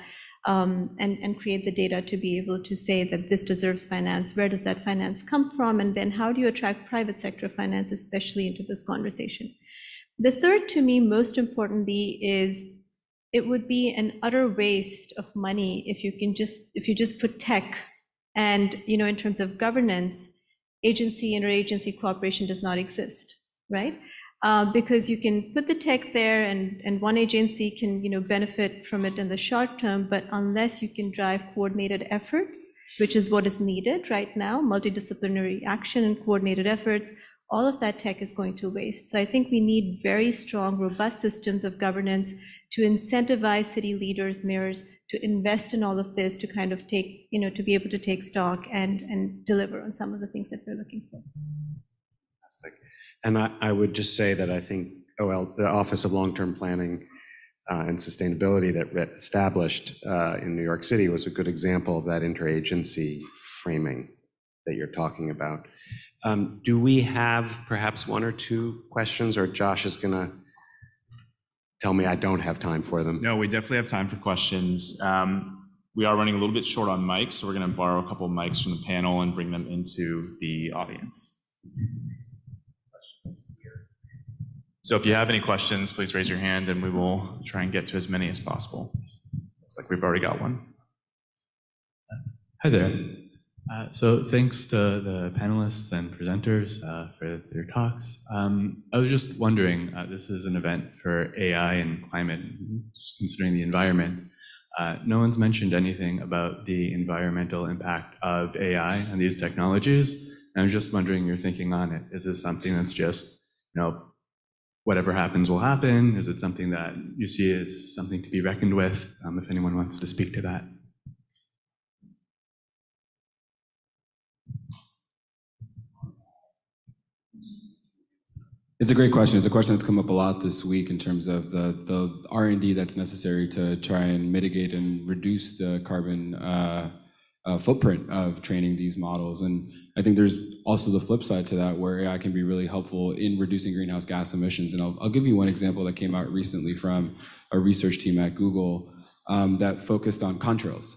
Speaker 8: um, and, and create the data to be able to say that this deserves finance? Where does that finance come from? And then how do you attract private sector finance, especially into this conversation? The third, to me, most importantly, is it would be an utter waste of money if you can just if you just put tech and you know in terms of governance agency interagency cooperation does not exist right Uh, because you can put the tech there and, and one agency can you know benefit from it in the short term but unless you can drive coordinated efforts which is what is needed right now multidisciplinary action and coordinated efforts all of that tech is going to waste so i think we need very strong robust systems of governance to incentivize city leaders mayors to invest in all of this to kind of take you know to be able to take stock and and deliver on some of the things that we're looking for
Speaker 6: Fantastic. And I, I would just say that I think OL, the Office of Long-Term Planning uh, and Sustainability that Rit established uh, in New York City was a good example of that interagency framing that you're talking about. Um, Do we have perhaps one or two questions, or Josh is going to tell me I don't have time for them?
Speaker 2: No, we definitely have time for questions. Um, We are running a little bit short on mics, so we're going to borrow a couple of mics from the panel and bring them into the audience. So if you have any questions, please raise your hand and we will try and get to as many as possible. Looks like we've already got one.
Speaker 11: Hi there. Uh, So thanks to the panelists and presenters uh, for their talks. Um, I was just wondering, uh, this is an event for AI and climate, considering the environment. Uh, No one's mentioned anything about the environmental impact of AI and these technologies. And I'm just wondering your thinking on it. Is this something that's just, you know, whatever happens will happen? Is it something that you see as something to be reckoned with? Um, If anyone wants to speak to that.
Speaker 10: It's a great question. It's a question that's come up a lot this week in terms of the, the R&D that's necessary to try and mitigate and reduce the carbon uh, uh, footprint of training these models. And I think there's also the flip side to that where AI can be really helpful in reducing greenhouse gas emissions. And I'll, I'll give you one example that came out recently from a research team at Google um, that focused on contrails.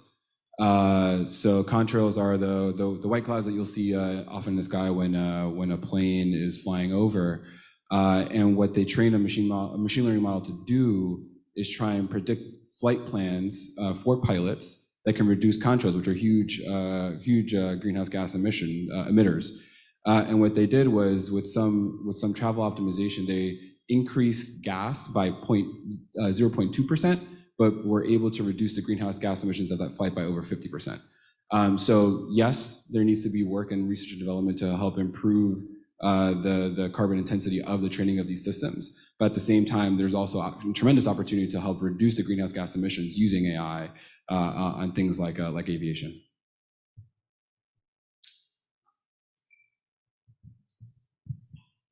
Speaker 10: Uh, so contrails are the, the, the white clouds that you'll see uh, often in the sky when, uh, when a plane is flying over. Uh, and what they train a machine, a machine learning model to do is try and predict flight plans uh, for pilots that can reduce contrails, which are huge, uh, huge uh, greenhouse gas emission uh, emitters. And what they did was, with some with some travel optimization, they increased gas by uh, 0.2 percent, but were able to reduce the greenhouse gas emissions of that flight by over 50 percent. Um, so yes, there needs to be work and research and development to help improve uh, the, the carbon intensity of the training of these systems. But at the same time, there's also a tremendous opportunity to help reduce the greenhouse gas emissions using AI uh, uh, on things like, uh, like aviation.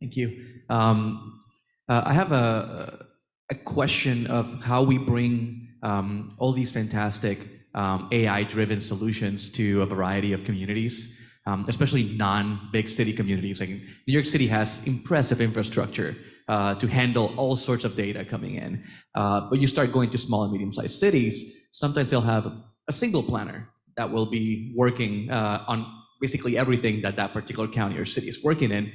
Speaker 12: Thank you. Um, uh, I have a, a question of how we bring um, all these fantastic um, AI-driven solutions to a variety of communities, um, especially non-big city communities. Like New York City has impressive infrastructure uh, to handle all sorts of data coming in. Uh, but you start going to small and medium-sized cities, sometimes they'll have a single planner that will be working uh, on basically everything that that particular county or city is working in.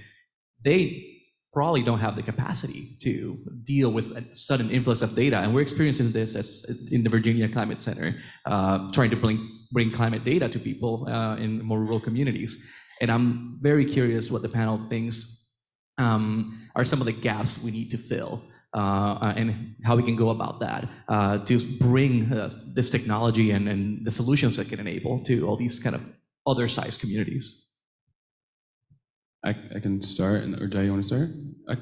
Speaker 12: They probably don't have the capacity to deal with a sudden influx of data. And we're experiencing this as in the Virginia Climate Center, uh, trying to bring, bring climate data to people uh, in more rural communities. And I'm very curious what the panel thinks um, are some of the gaps we need to fill uh, and how we can go about that uh, to bring uh, this technology and, and the solutions that can enable to all these kind of other size communities?
Speaker 10: I, I can start, or do you want to start? I-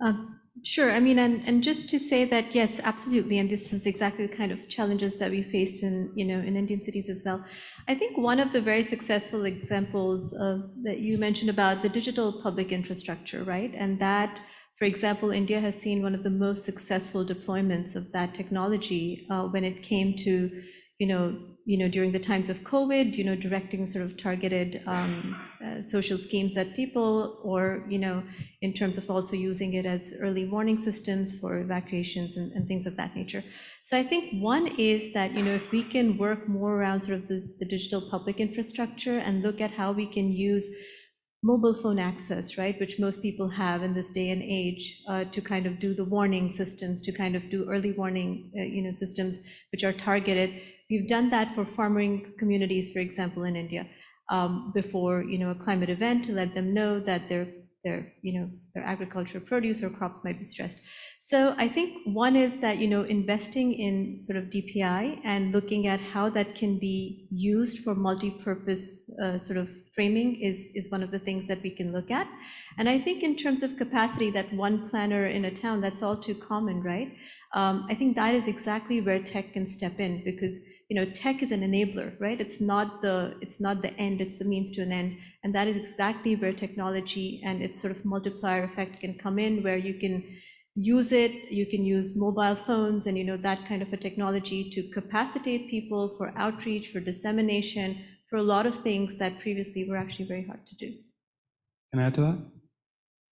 Speaker 8: Um, Sure, I mean, and, and just to say that, yes, absolutely, and this is exactly the kind of challenges that we faced in, you know, in Indian cities as well. I think one of the very successful examples of, that you mentioned about the digital public infrastructure, right? And that, for example, India has seen one of the most successful deployments of that technology uh, when it came to, you know, you know, during the times of COVID, you know, directing sort of targeted um, uh, social schemes at people, or you know, in terms of also using it as early warning systems for evacuations and, and things of that nature. So I think one is that you know, if we can work more around sort of the, the digital public infrastructure and look at how we can use mobile phone access, right, which most people have in this day and age, uh, to kind of do the warning systems, to kind of do early warning, uh, you know, systems which are targeted. We've done that for farming communities, for example, in India, um, before, you know, a climate event to let them know that their, their, you know, their agricultural produce or crops might be stressed. So I think one is that, you know, investing in sort of DPI and looking at how that can be used for multi-purpose uh, sort of framing is, is one of the things that we can look at. And I think in terms of capacity, that one planner in a town, that's all too common, right? Um, I think that is exactly where tech can step in because, you know, tech is an enabler, right? It's not the, it's not the end, it's the means to an end. And that is exactly where technology and its sort of multiplier effect can come in, where you can use it, you can use mobile phones and, you know, that kind of a technology to capacitate people for outreach, for dissemination, for a lot of things that previously were actually very hard to do.
Speaker 10: Can I add to that?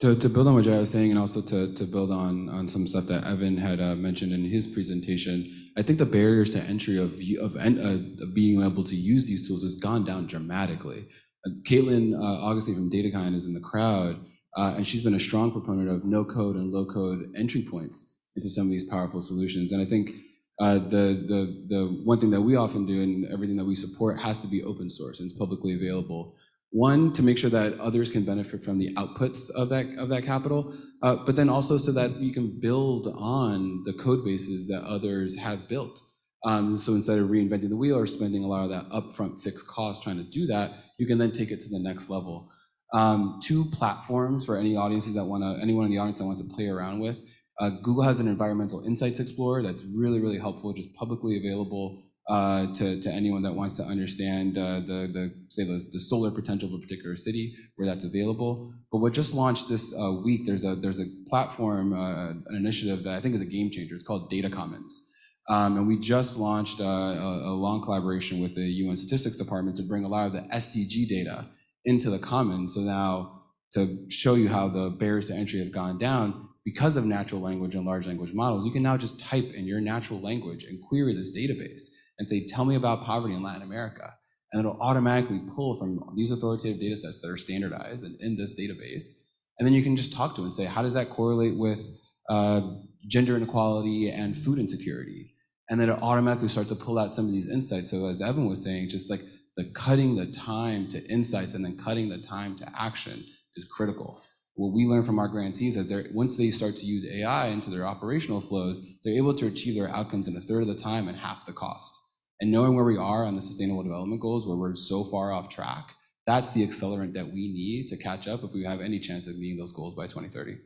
Speaker 10: To, to build on what Jay was saying, and also to, to build on, on some stuff that Evan had uh, mentioned in his presentation, I think the barriers to entry of, of, uh, of being able to use these tools has gone down dramatically. Uh, Caitlin uh, Augustin from DataKind is in the crowd, uh, and she's been a strong proponent of no-code and low-code entry points into some of these powerful solutions. And I think uh, the, the, the one thing that we often do and everything that we support has to be open source and it's publicly available. One, to make sure that others can benefit from the outputs of that, of that capital, uh, but then also so that you can build on the code bases that others have built. Um, so instead of reinventing the wheel or spending a lot of that upfront fixed cost trying to do that, you can then take it to the next level. Um, two platforms for any audiences that want to, anyone in the audience that wants to play around with. Uh, Google has an environmental insights explorer that's really, really helpful, just publicly available uh, to, to anyone that wants to understand uh, the, the, say, the, the solar potential of a particular city where that's available. But what just launched this uh, week, there's a, there's a platform, uh, an initiative that I think is a game changer. It's called Data Commons. Um, and we just launched uh, a, a long collaboration with the UN Statistics Department to bring a lot of the SDG data into the commons. So now to show you how the barriers to entry have gone down, because of natural language and large language models, you can now just type in your natural language and query this database and say, tell me about poverty in Latin America. And it'll automatically pull from these authoritative data sets that are standardized and in this database. And then you can just talk to it and say, how does that correlate with uh, gender inequality and food insecurity? And then it automatically starts to pull out some of these insights. So as Evan was saying, just like the cutting the time to insights and then cutting the time to action is critical what we learn from our grantees is that once they start to use AI into their operational flows, they're able to achieve their outcomes in a third of the time and half the cost. And knowing where we are on the Sustainable Development Goals, where we're so far off track, that's the accelerant that we need to catch up if we have any chance of meeting those goals by 2030.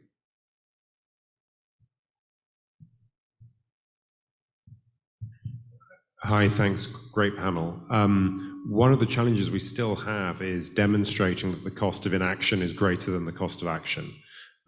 Speaker 13: Hi, thanks. Great panel. Um, one of the challenges we still have is demonstrating that the cost of inaction is greater than the cost of action.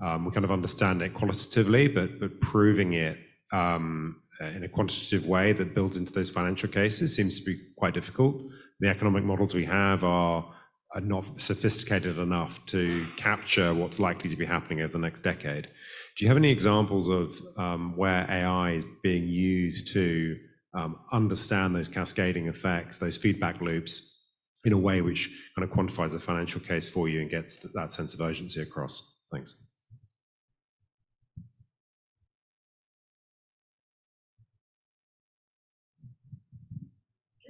Speaker 13: Um, we kind of understand it qualitatively, but, but proving it um, in a quantitative way that builds into those financial cases seems to be quite difficult. The economic models we have are, are not sophisticated enough to capture what's likely to be happening over the next decade. Do you have any examples of um, where AI is being used to um, understand those cascading effects, those feedback loops, in a way which kind of quantifies the financial case for you and gets that sense of urgency across. Thanks.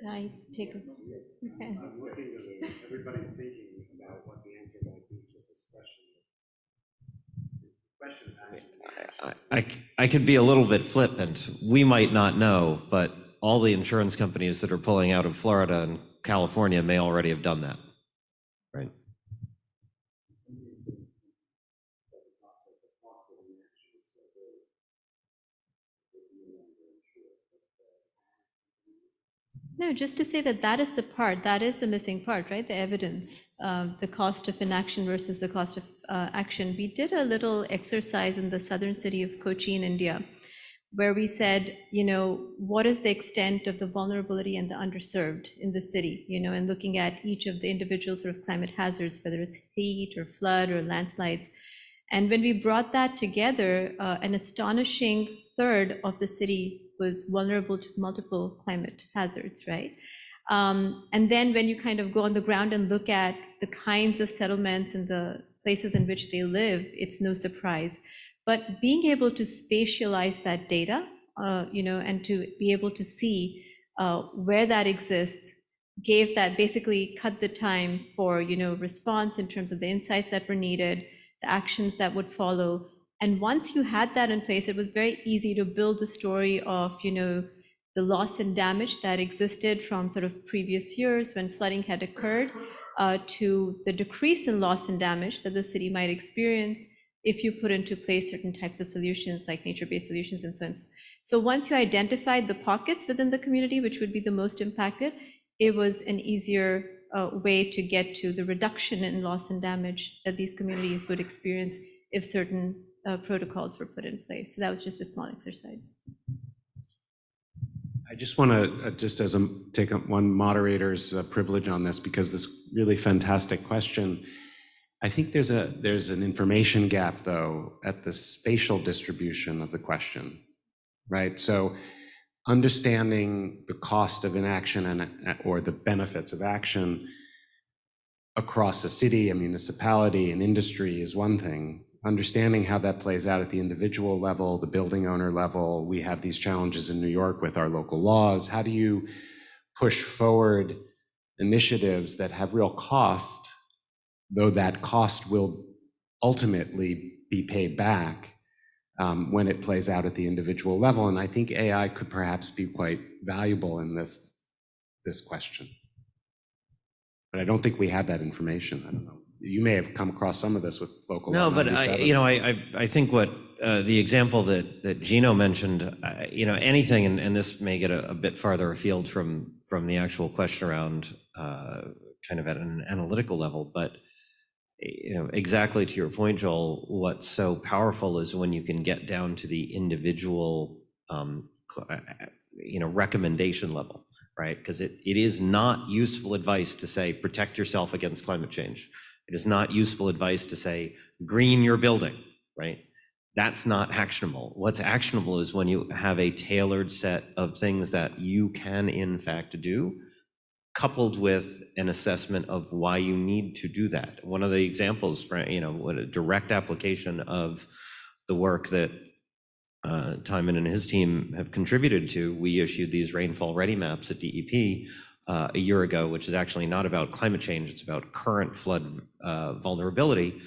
Speaker 8: I take a? Okay.
Speaker 6: Uh, Everybody's thinking about what the answer might be to this question.
Speaker 7: I, I, I could be a little bit flippant. We might not know, but all the insurance companies that are pulling out of Florida and California may already have done that, right?
Speaker 8: No, just to say that that is the part, that is the missing part, right? The evidence, um, the cost of inaction versus the cost of uh, action. We did a little exercise in the southern city of Kochi in India, where we said, you know, what is the extent of the vulnerability and the underserved in the city, you know, and looking at each of the individual sort of climate hazards, whether it's heat or flood or landslides. And when we brought that together, uh, an astonishing third of the city was vulnerable to multiple climate hazards, right? Um, and then when you kind of go on the ground and look at the kinds of settlements and the places in which they live, it's no surprise. But being able to spatialize that data, uh, you know, and to be able to see uh, where that exists, gave that basically cut the time for you know response in terms of the insights that were needed, the actions that would follow, and once you had that in place, it was very easy to build the story of, you know, the loss and damage that existed from sort of previous years when flooding had occurred uh, to the decrease in loss and damage that the city might experience if you put into place certain types of solutions like nature-based solutions and so on. So once you identified the pockets within the community, which would be the most impacted, it was an easier uh, way to get to the reduction in loss and damage that these communities would experience if certain uh, protocols were put in place. So that was just a small exercise.
Speaker 6: I just want to, uh, just as a, take one moderator's uh, privilege on this, because this really fantastic question. I think there's a, there's an information gap, though, at the spatial distribution of the question, right? So understanding the cost of inaction and, or the benefits of action across a city, a municipality, an industry is one thing understanding how that plays out at the individual level, the building owner level. We have these challenges in New York with our local laws. How do you push forward initiatives that have real cost, though that cost will ultimately be paid back um, when it plays out at the individual level? And I think AI could perhaps be quite valuable in this, this question. But I don't think we have that information. I don't know you may have come across some of this with local
Speaker 7: No, but I, you know, I, I, I think what, uh, the example that, that Gino mentioned, uh, you know, anything, and, and this may get a, a bit farther afield from, from the actual question around, uh, kind of at an analytical level, but, you know, exactly to your point, Joel, what's so powerful is when you can get down to the individual, um, uh, you know, recommendation level, right? Because it, it is not useful advice to say, protect yourself against climate change. It is not useful advice to say, green your building, right? That's not actionable. What's actionable is when you have a tailored set of things that you can, in fact, do, coupled with an assessment of why you need to do that. One of the examples for, you know, what a direct application of the work that uh, Timon and his team have contributed to, we issued these rainfall ready maps at DEP a year ago, which is actually not about climate change, it's about current flood uh, vulnerability,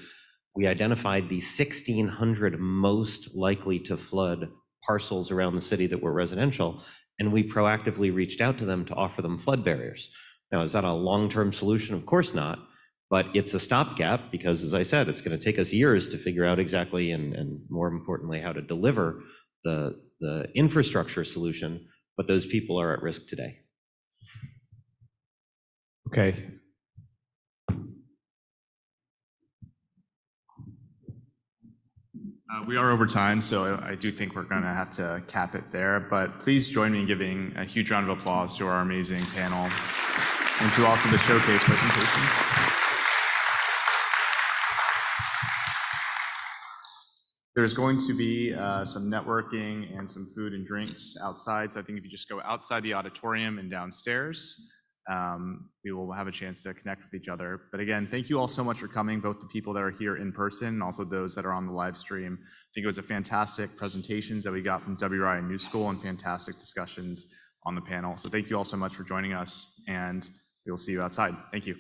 Speaker 7: we identified the 1,600 most likely to flood parcels around the city that were residential, and we proactively reached out to them to offer them flood barriers. Now, is that a long-term solution? Of course not, but it's a stopgap because, as I said, it's going to take us years to figure out exactly and, and more importantly, how to deliver the, the infrastructure solution, but those people are at risk today.
Speaker 13: Okay.
Speaker 2: Uh, we are over time, so I do think we're going to have to cap it there. But please join me in giving a huge round of applause to our amazing panel and to also the showcase presentations. There's going to be uh, some networking and some food and drinks outside. So I think if you just go outside the auditorium and downstairs, Um, we will have a chance to connect with each other. But again, thank you all so much for coming, both the people that are here in person and also those that are on the live stream. I think it was a fantastic presentations that we got from WRI and New School and fantastic discussions on the panel. So thank you all so much for joining us, and we will see you outside. Thank you.